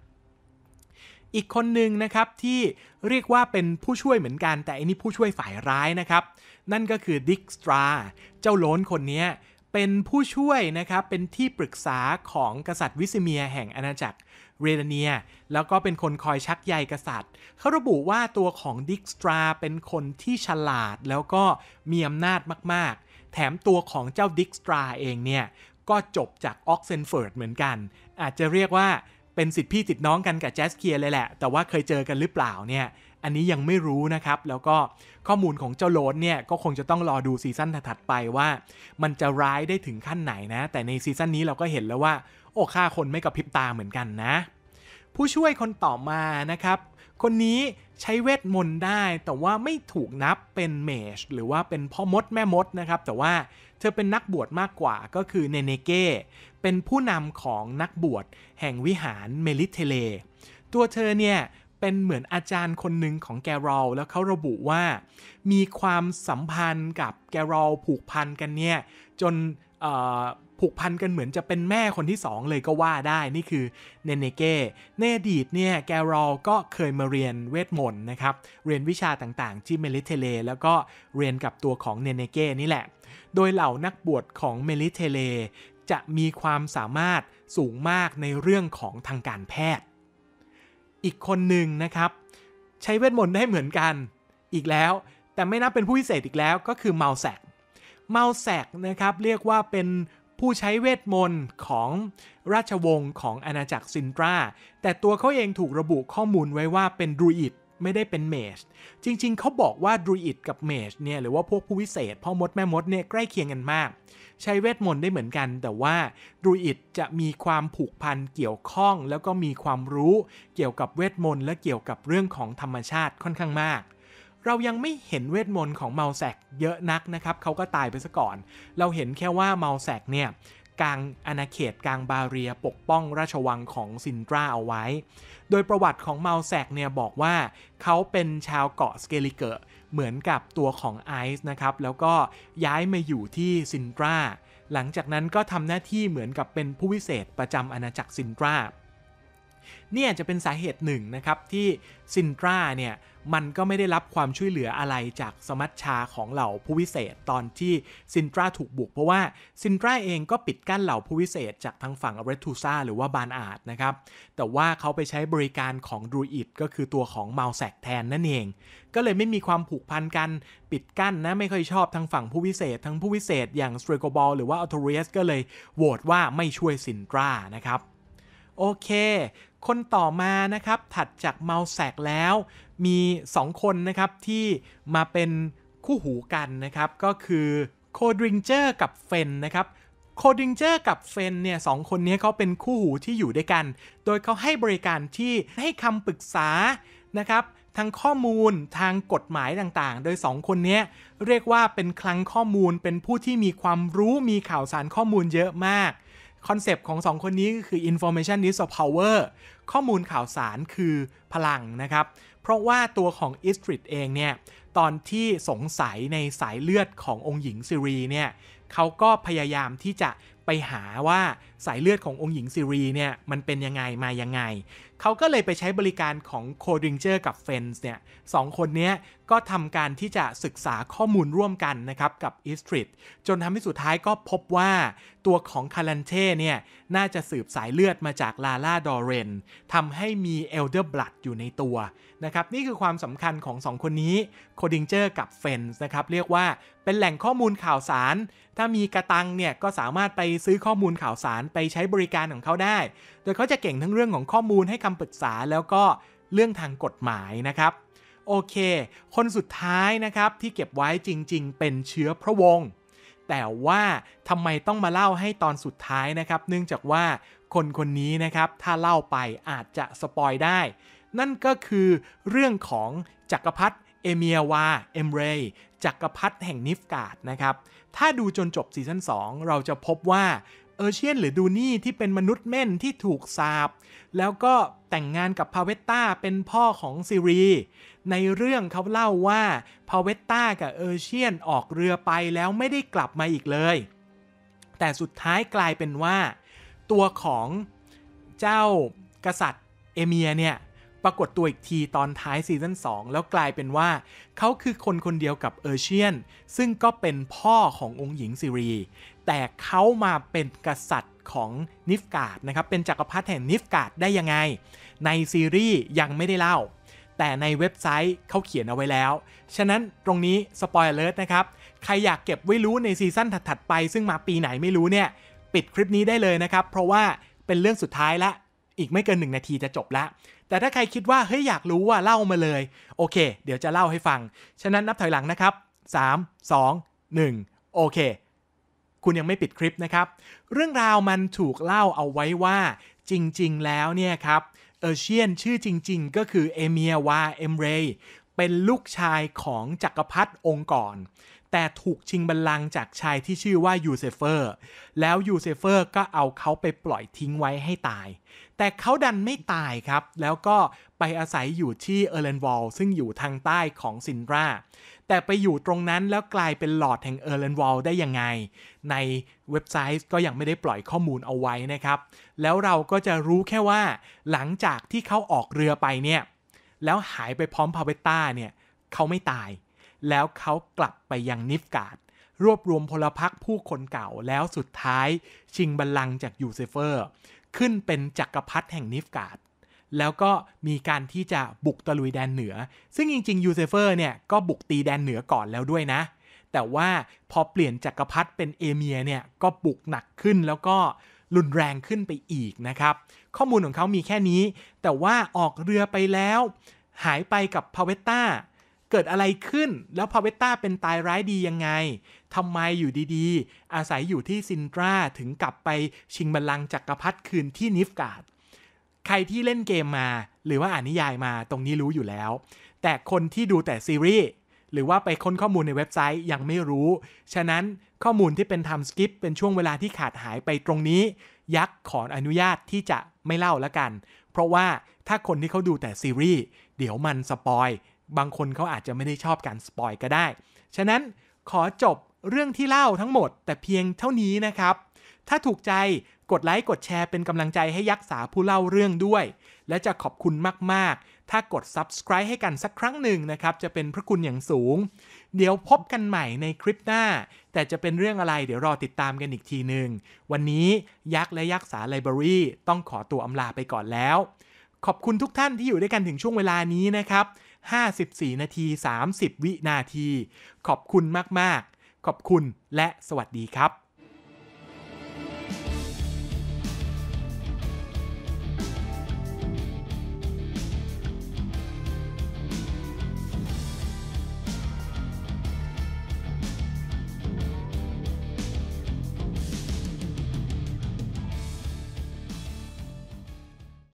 อีกคนหนึ่งนะครับที่เรียกว่าเป็นผู้ช่วยเหมือนกันแต่อันนี้ผู้ช่วยฝ่ายร้ายนะครับ นั่นก็คือดิกสตราเจ้าโล้นคนนี้เป็นผู้ช่วยนะครับเป็นที่ปรึกษาของกษัตริย์วิสเมียแห่งอาณาจักร เรเดเนีย แล้วก็เป็นคนคอยชักใยกษัตริย์ เขาระบุว่าตัวของดิกสตราเป็นคนที่ฉลาดแล้วก็มีอำนาจมาก ๆ แถมตัวของเจ้าดิกสตราเองเนี่ย ก็จบจากออกเซนเฟิร์ดเหมือนกัน อาจจะเรียกว่าเป็นสิทธิพี่ติดน้องกันกับแจสเคียเลยแหละ แต่ว่าเคยเจอกันหรือเปล่าเนี่ย อันนี้ยังไม่รู้นะครับ แล้วก็ข้อมูลของเจ้าโลนเนี่ย ก็คงจะต้องรอดูซีซั่นถัดไปว่า มันจะร้ายได้ถึงขั้นไหนนะ แต่ในซีซั่นนี้เราก็เห็นแล้วว่า โอ้ฆ่าคนไม่กระพริบตาเหมือนกันนะ ผู้ช่วยคนต่อมานะครับ คนนี้ใช้เวทมนต์ได้ แต่ว่าไม่ถูกนับเป็นเมจหรือว่าเป็นพ่อมดแม่มดนะครับ แต่ว่าเธอเป็นนักบวชมากกว่าก็คือเนเนเก้เป็นผู้นำของนักบวชแห่งวิหารเมลิเทเล ตัวเธอเนี่ยเป็นเหมือนอาจารย์คนหนึ่งของแกรอลแล้วเขาระบุว่า มีความสัมพันธ์กับแกรอลผูกพันกันเนี่ยจน ผูกพันกันเหมือนจะเป็นแม่คนที่ 2 เลยก็ว่าได้นี่คือเนเนเก้ในอดีตเนี่ยแกรอลก็เคยมาเรียนเวทมนต์นะครับ เรียนวิชาต่างๆที่เมลิเทเล แล้วก็เรียนกับตัวของเนเนเก้นี่แหละ โดยเหล่านักบวชของเมลิเทเล จะมีความสามารถสูงมากในเรื่องของทางการแพทย์ อีกคนหนึ่งนะครับ ใช้เวทมนต์ได้เหมือนกันอีกแล้ว แต่ไม่นับเป็นผู้วิเศษอีกแล้วก็คือเมาแซกเมาแซกนะครับเรียกว่าเป็น ผู้ใช้เวทมนต์ของราชวงศ์ของอาณาจักรซินตรา แต่ตัวเขาเองถูกระบุข้อมูลไว้ว่าเป็น druidไม่ได้เป็น mage จริงๆ เขาบอกว่า druid กับ mage เนี่ยหรือว่าพวกผู้วิเศษพ่อมดแม่มดเนี่ยใกล้เคียงกันมาก ใช้เวทมนต์ได้เหมือนกัน แต่ว่า druid จะมีความผูกพันเกี่ยวข้อง แล้วก็มีความรู้เกี่ยวกับเวทมนต์และเกี่ยวกับเรื่องของธรรมชาติค่อนข้างมาก เรายังไม่เห็นเวทมนต์ของเมาแซกเยอะนักนะครับเขาก็ตายไปซะก่อน เราเห็นแค่ว่าเมาแซกเนี่ยกางอาณาเขตกาง barrier ปกป้องราชวังของซินตราเอาไว้ โดยประวัติของเมาแซกเนี่ยบอกว่าเขาเป็นชาวเกาะสเกลิเกอร์เหมือนกับตัวของไอซ์นะครับ แล้วก็ย้ายมาอยู่ที่ซินตรา หลังจากนั้นก็ทำหน้าที่เหมือนกับเป็นผู้วิเศษประจำอาณาจักรซินตรา เนี่ยจะเป็นสาเหตุหนึ่งนะครับที่ซินตราเนี่ย มันก็ไม่ได้รับความช่วยเหลืออะไรจากสมัชชาของเหล่าผู้วิเศษตอนที่ซินตราถูกบุก เพราะว่าซินตราเองก็ปิดกั้นเหล่าผู้วิเศษจากทางฝั่งเรทูซาหรือว่าบานอาดนะครับ แต่ว่าเขาไปใช้บริการของ druid ก็คือตัวของเมาแซกแทนนั่นเอง ก็เลยไม่มีความผูกพันกันปิดกั้นนะไม่ค่อยชอบทางฝั่งผู้วิเศษ ทั้งผู้วิเศษอย่างสเตรโกบอลหรือว่าอัลโทเรียสก็เลยโหวตว่าไม่ช่วยซินตรานะครับโอเค คนต่อมานะครับ ถัดจากเมาแซกแล้ว มี 2 คนนะครับที่มาเป็นคู่หูกันนะครับ ก็คือโคดริงเจอร์กับเฟนนะครับโคดริงเจอร์กับเฟนเนี่ยสองคนนี้เขาเป็นคู่หูที่อยู่ด้วยกัน โดยเขาให้บริการที่ให้คำปรึกษานะครับทางข้อมูลทางกฎหมายต่างๆ โดย 2 คนนี้เรียกว่าเป็นคลังข้อมูลเป็นผู้ที่มีความรู้มีข่าวสารข้อมูลเยอะมาก concept ของ 2 คนนี้ก็คือ information is power ข้อมูลข่าวสารคือพลังนะครับ เพราะว่าตัวของอิสตริดเองเนี่ยตอนที่สงสัยในสายเลือดขององค์หญิงซิรีเนี่ยเขาก็พยายามที่จะไปหาว่าสายเลือดขององค์หญิงซิรีเนี่ยมันเป็นยังไงมายังไง เขาก็เลยไปใช้บริการของโคดิงเจอร์กับเฟนส์เนี่ยสองคนนี้ก็ทำการที่จะศึกษาข้อมูลร่วมกันนะครับกับอีสตริดจนทำให้สุดท้ายก็พบว่าตัวของคาลันเธ่เนี่ยน่าจะสืบสายเลือดมาจากลาราดอเรนทำให้มี Elder Blood อยู่ในตัวนะครับนี่คือความสำคัญของสองคนนี้โคดิงเจอร์กับเฟนส์นะครับเรียกว่าเป็นแหล่งข้อมูลข่าวสาร ถ้ามีกระตังเนี่ยก็สามารถไปซื้อข้อมูลข่าวสารไปใช้บริการของเขาได้ โดยเขาจะเก่งทั้งเรื่องของข้อมูลให้คำปรึกษาแล้วก็เรื่องทางกฎหมายนะครับ โอเค คนสุดท้ายนะครับที่เก็บไว้จริง ๆ เป็นเชื้อพระวงศ์แต่ว่าทำไมต้องมาเล่าให้ตอนสุดท้ายนะครับ เนื่องจากว่าคนคนนี้นะครับถ้าเล่าไปอาจจะ spoil ได้ นั่นก็คือเรื่องของจักรพรรดิเอเมียวาร์ เอมเรย์จักรพรรดิแห่งนิฟกาดนะครับ ถ้าดูจนจบซีซั่น2 เราจะพบว่า เออร์เชียนหรือดูนี่ที่เป็นมนุษย์เม่นที่ถูกสาบ แล้วก็แต่งงานกับพาเวตตาเป็นพ่อของซิรี ในเรื่องเขาเล่าว่าพาเวตตากับเออร์เชียนออกเรือไปแล้วไม่ได้กลับมาอีกเลย แต่สุดท้ายกลายเป็นว่า ตัวของเจ้ากษัตริย์เอเมียเนี่ยปรากฏตัวอีกทีตอนท้ายซีซั่น2 แล้วกลายเป็นว่า เขาคือคนคนเดียวกับเออร์เชียน ซึ่งก็เป็นพ่อขององค์หญิงซิรี แต่เขามาเป็นกษัตริย์ของนิฟกาดนะครับเป็นจักรพรรดิแห่งนิฟกาดได้ยังไง ในซีรีส์ยังไม่ได้เล่า แต่ในเว็บไซต์เขาเขียนเอาไว้แล้ว ฉะนั้นตรงนี้สปอยเลอร์นะครับ ใครอยากเก็บไว้รู้ในซีซั่นถัดๆไป ซึ่งมาปีไหนไม่รู้เนี่ยปิดคลิปนี้ได้เลยนะครับ เพราะว่าเป็นเรื่องสุดท้ายละอีกไม่เกินหนึ่งนาทีจะจบละ แต่ถ้าใครคิดว่าเฮ้ยอยากรู้ว่าเล่ามาเลย โอเค เดี๋ยวจะเล่าให้ฟัง ฉะนั้นนับถอยหลังนะครับ 3 2 1 โอเค คุณยังไม่ปิดคลิปนะครับ เรื่องราวมันถูกเล่าเอาไว้ว่าจริง ๆ แล้วเนี่ยครับเออร์เชียนชื่อจริง ๆ ก็คือเอเมียวาเอมเรย์เป็นลูกชายของจักรพรรดิองค์ก่อน แต่ถูกชิงบัลลังก์จากชายที่ชื่อว่ายูเซเฟอร์ แล้วยูเซเฟอร์ก็เอาเขาไปปล่อยทิ้งไว้ให้ตาย แต่เขาดันไม่ตายครับ แล้วก็ไปอาศัยอยู่ที่เอเลนวอลซึ่งอยู่ทางใต้ของซินตรา แต่ไปอยู่ตรงนั้นแล้วกลายเป็นหลอดแห่งเอร์เลนวอลได้ยังไง ในเว็บไซต์ก็ยังไม่ได้ปล่อยข้อมูลเอาไว้นะครับ แล้วเราก็จะรู้แค่ว่า หลังจากที่เขาออกเรือไปเนี่ย แล้วหายไปพร้อมพาเวต้าเนี่ยเขาไม่ตาย แล้วเขากลับไปยังนิฟกาดรวบรวมพลพรรคผู้คนเก่าแล้วสุดท้าย ชิงบัลลังก์จากยูเซเฟอร์ ขึ้นเป็นจักรพรรดิแห่งนิฟกาด แล้วก็มีการที่จะบุกตะลุยแดนเหนือ ซึ่งจริงๆยูเซเฟอร์เนี่ยก็บุกตีแดนเหนือก่อนแล้วด้วยนะ แต่ว่าพอเปลี่ยนจักรพรรดิเป็นเอเมียเนี่ยก็บุกหนักขึ้นแล้วก็รุนแรงขึ้นไปอีกนะครับ ข้อมูลของเขามีแค่นี้ แต่ว่าออกเรือไปแล้ว หายไปกับพาเวตตาเกิดอะไรขึ้นแล้วพาเวตตาเป็นตายร้ายดียังไงทำไมอยู่ดีๆ อาศัยอยู่ที่ซินตราถึงกลับไปชิงบัลลังก์จักรพรรดิคืนที่นิฟกาด ใครที่เล่นเกมมา หรือว่าอ่านนิยายมาตรงนี้รู้อยู่แล้ว แต่คนที่ดูแต่ซีรีส์หรือว่าไปค้นข้อมูลในเว็บไซต์ยังไม่รู้ ฉะนั้นข้อมูลที่เป็น time skip เป็นช่วงเวลาที่ขาดหายไปตรงนี้ ยักษ์ขออนุญาตที่จะไม่เล่าแล้วกัน เพราะว่าถ้าคนที่เขาดูแต่ซีรีส์เดี๋ยวมันสปอยบางคนเขาอาจจะไม่ได้ชอบการสปอยก็ได้ ฉะนั้นขอจบเรื่องที่เล่าทั้งหมดแต่เพียงเท่านี้นะครับ ถ้าถูกใจ กดไลค์กดแชร์เป็นกำลังใจให้ยักษ์สาผู้เล่าเรื่องด้วย และจะขอบคุณมาก ๆ ถ้ากด subscribe ให้กันสักครั้งหนึ่งนะครับ จะเป็นพระคุณอย่างสูง เดี๋ยวพบกันใหม่ในคลิปหน้า แต่จะเป็นเรื่องอะไรเดี๋ยวรอติดตามกันอีกทีหนึ่ง วันนี้ยักษ์และยักษ์สาไลบรารีต้องขอตัวอำลาไปก่อนแล้ว ขอบคุณทุกท่านที่อยู่ด้วยกันถึงช่วงเวลานี้นะครับ 54 นาที 30 วินาที ขอบคุณมาก ๆ ขอบคุณและสวัสดีครับ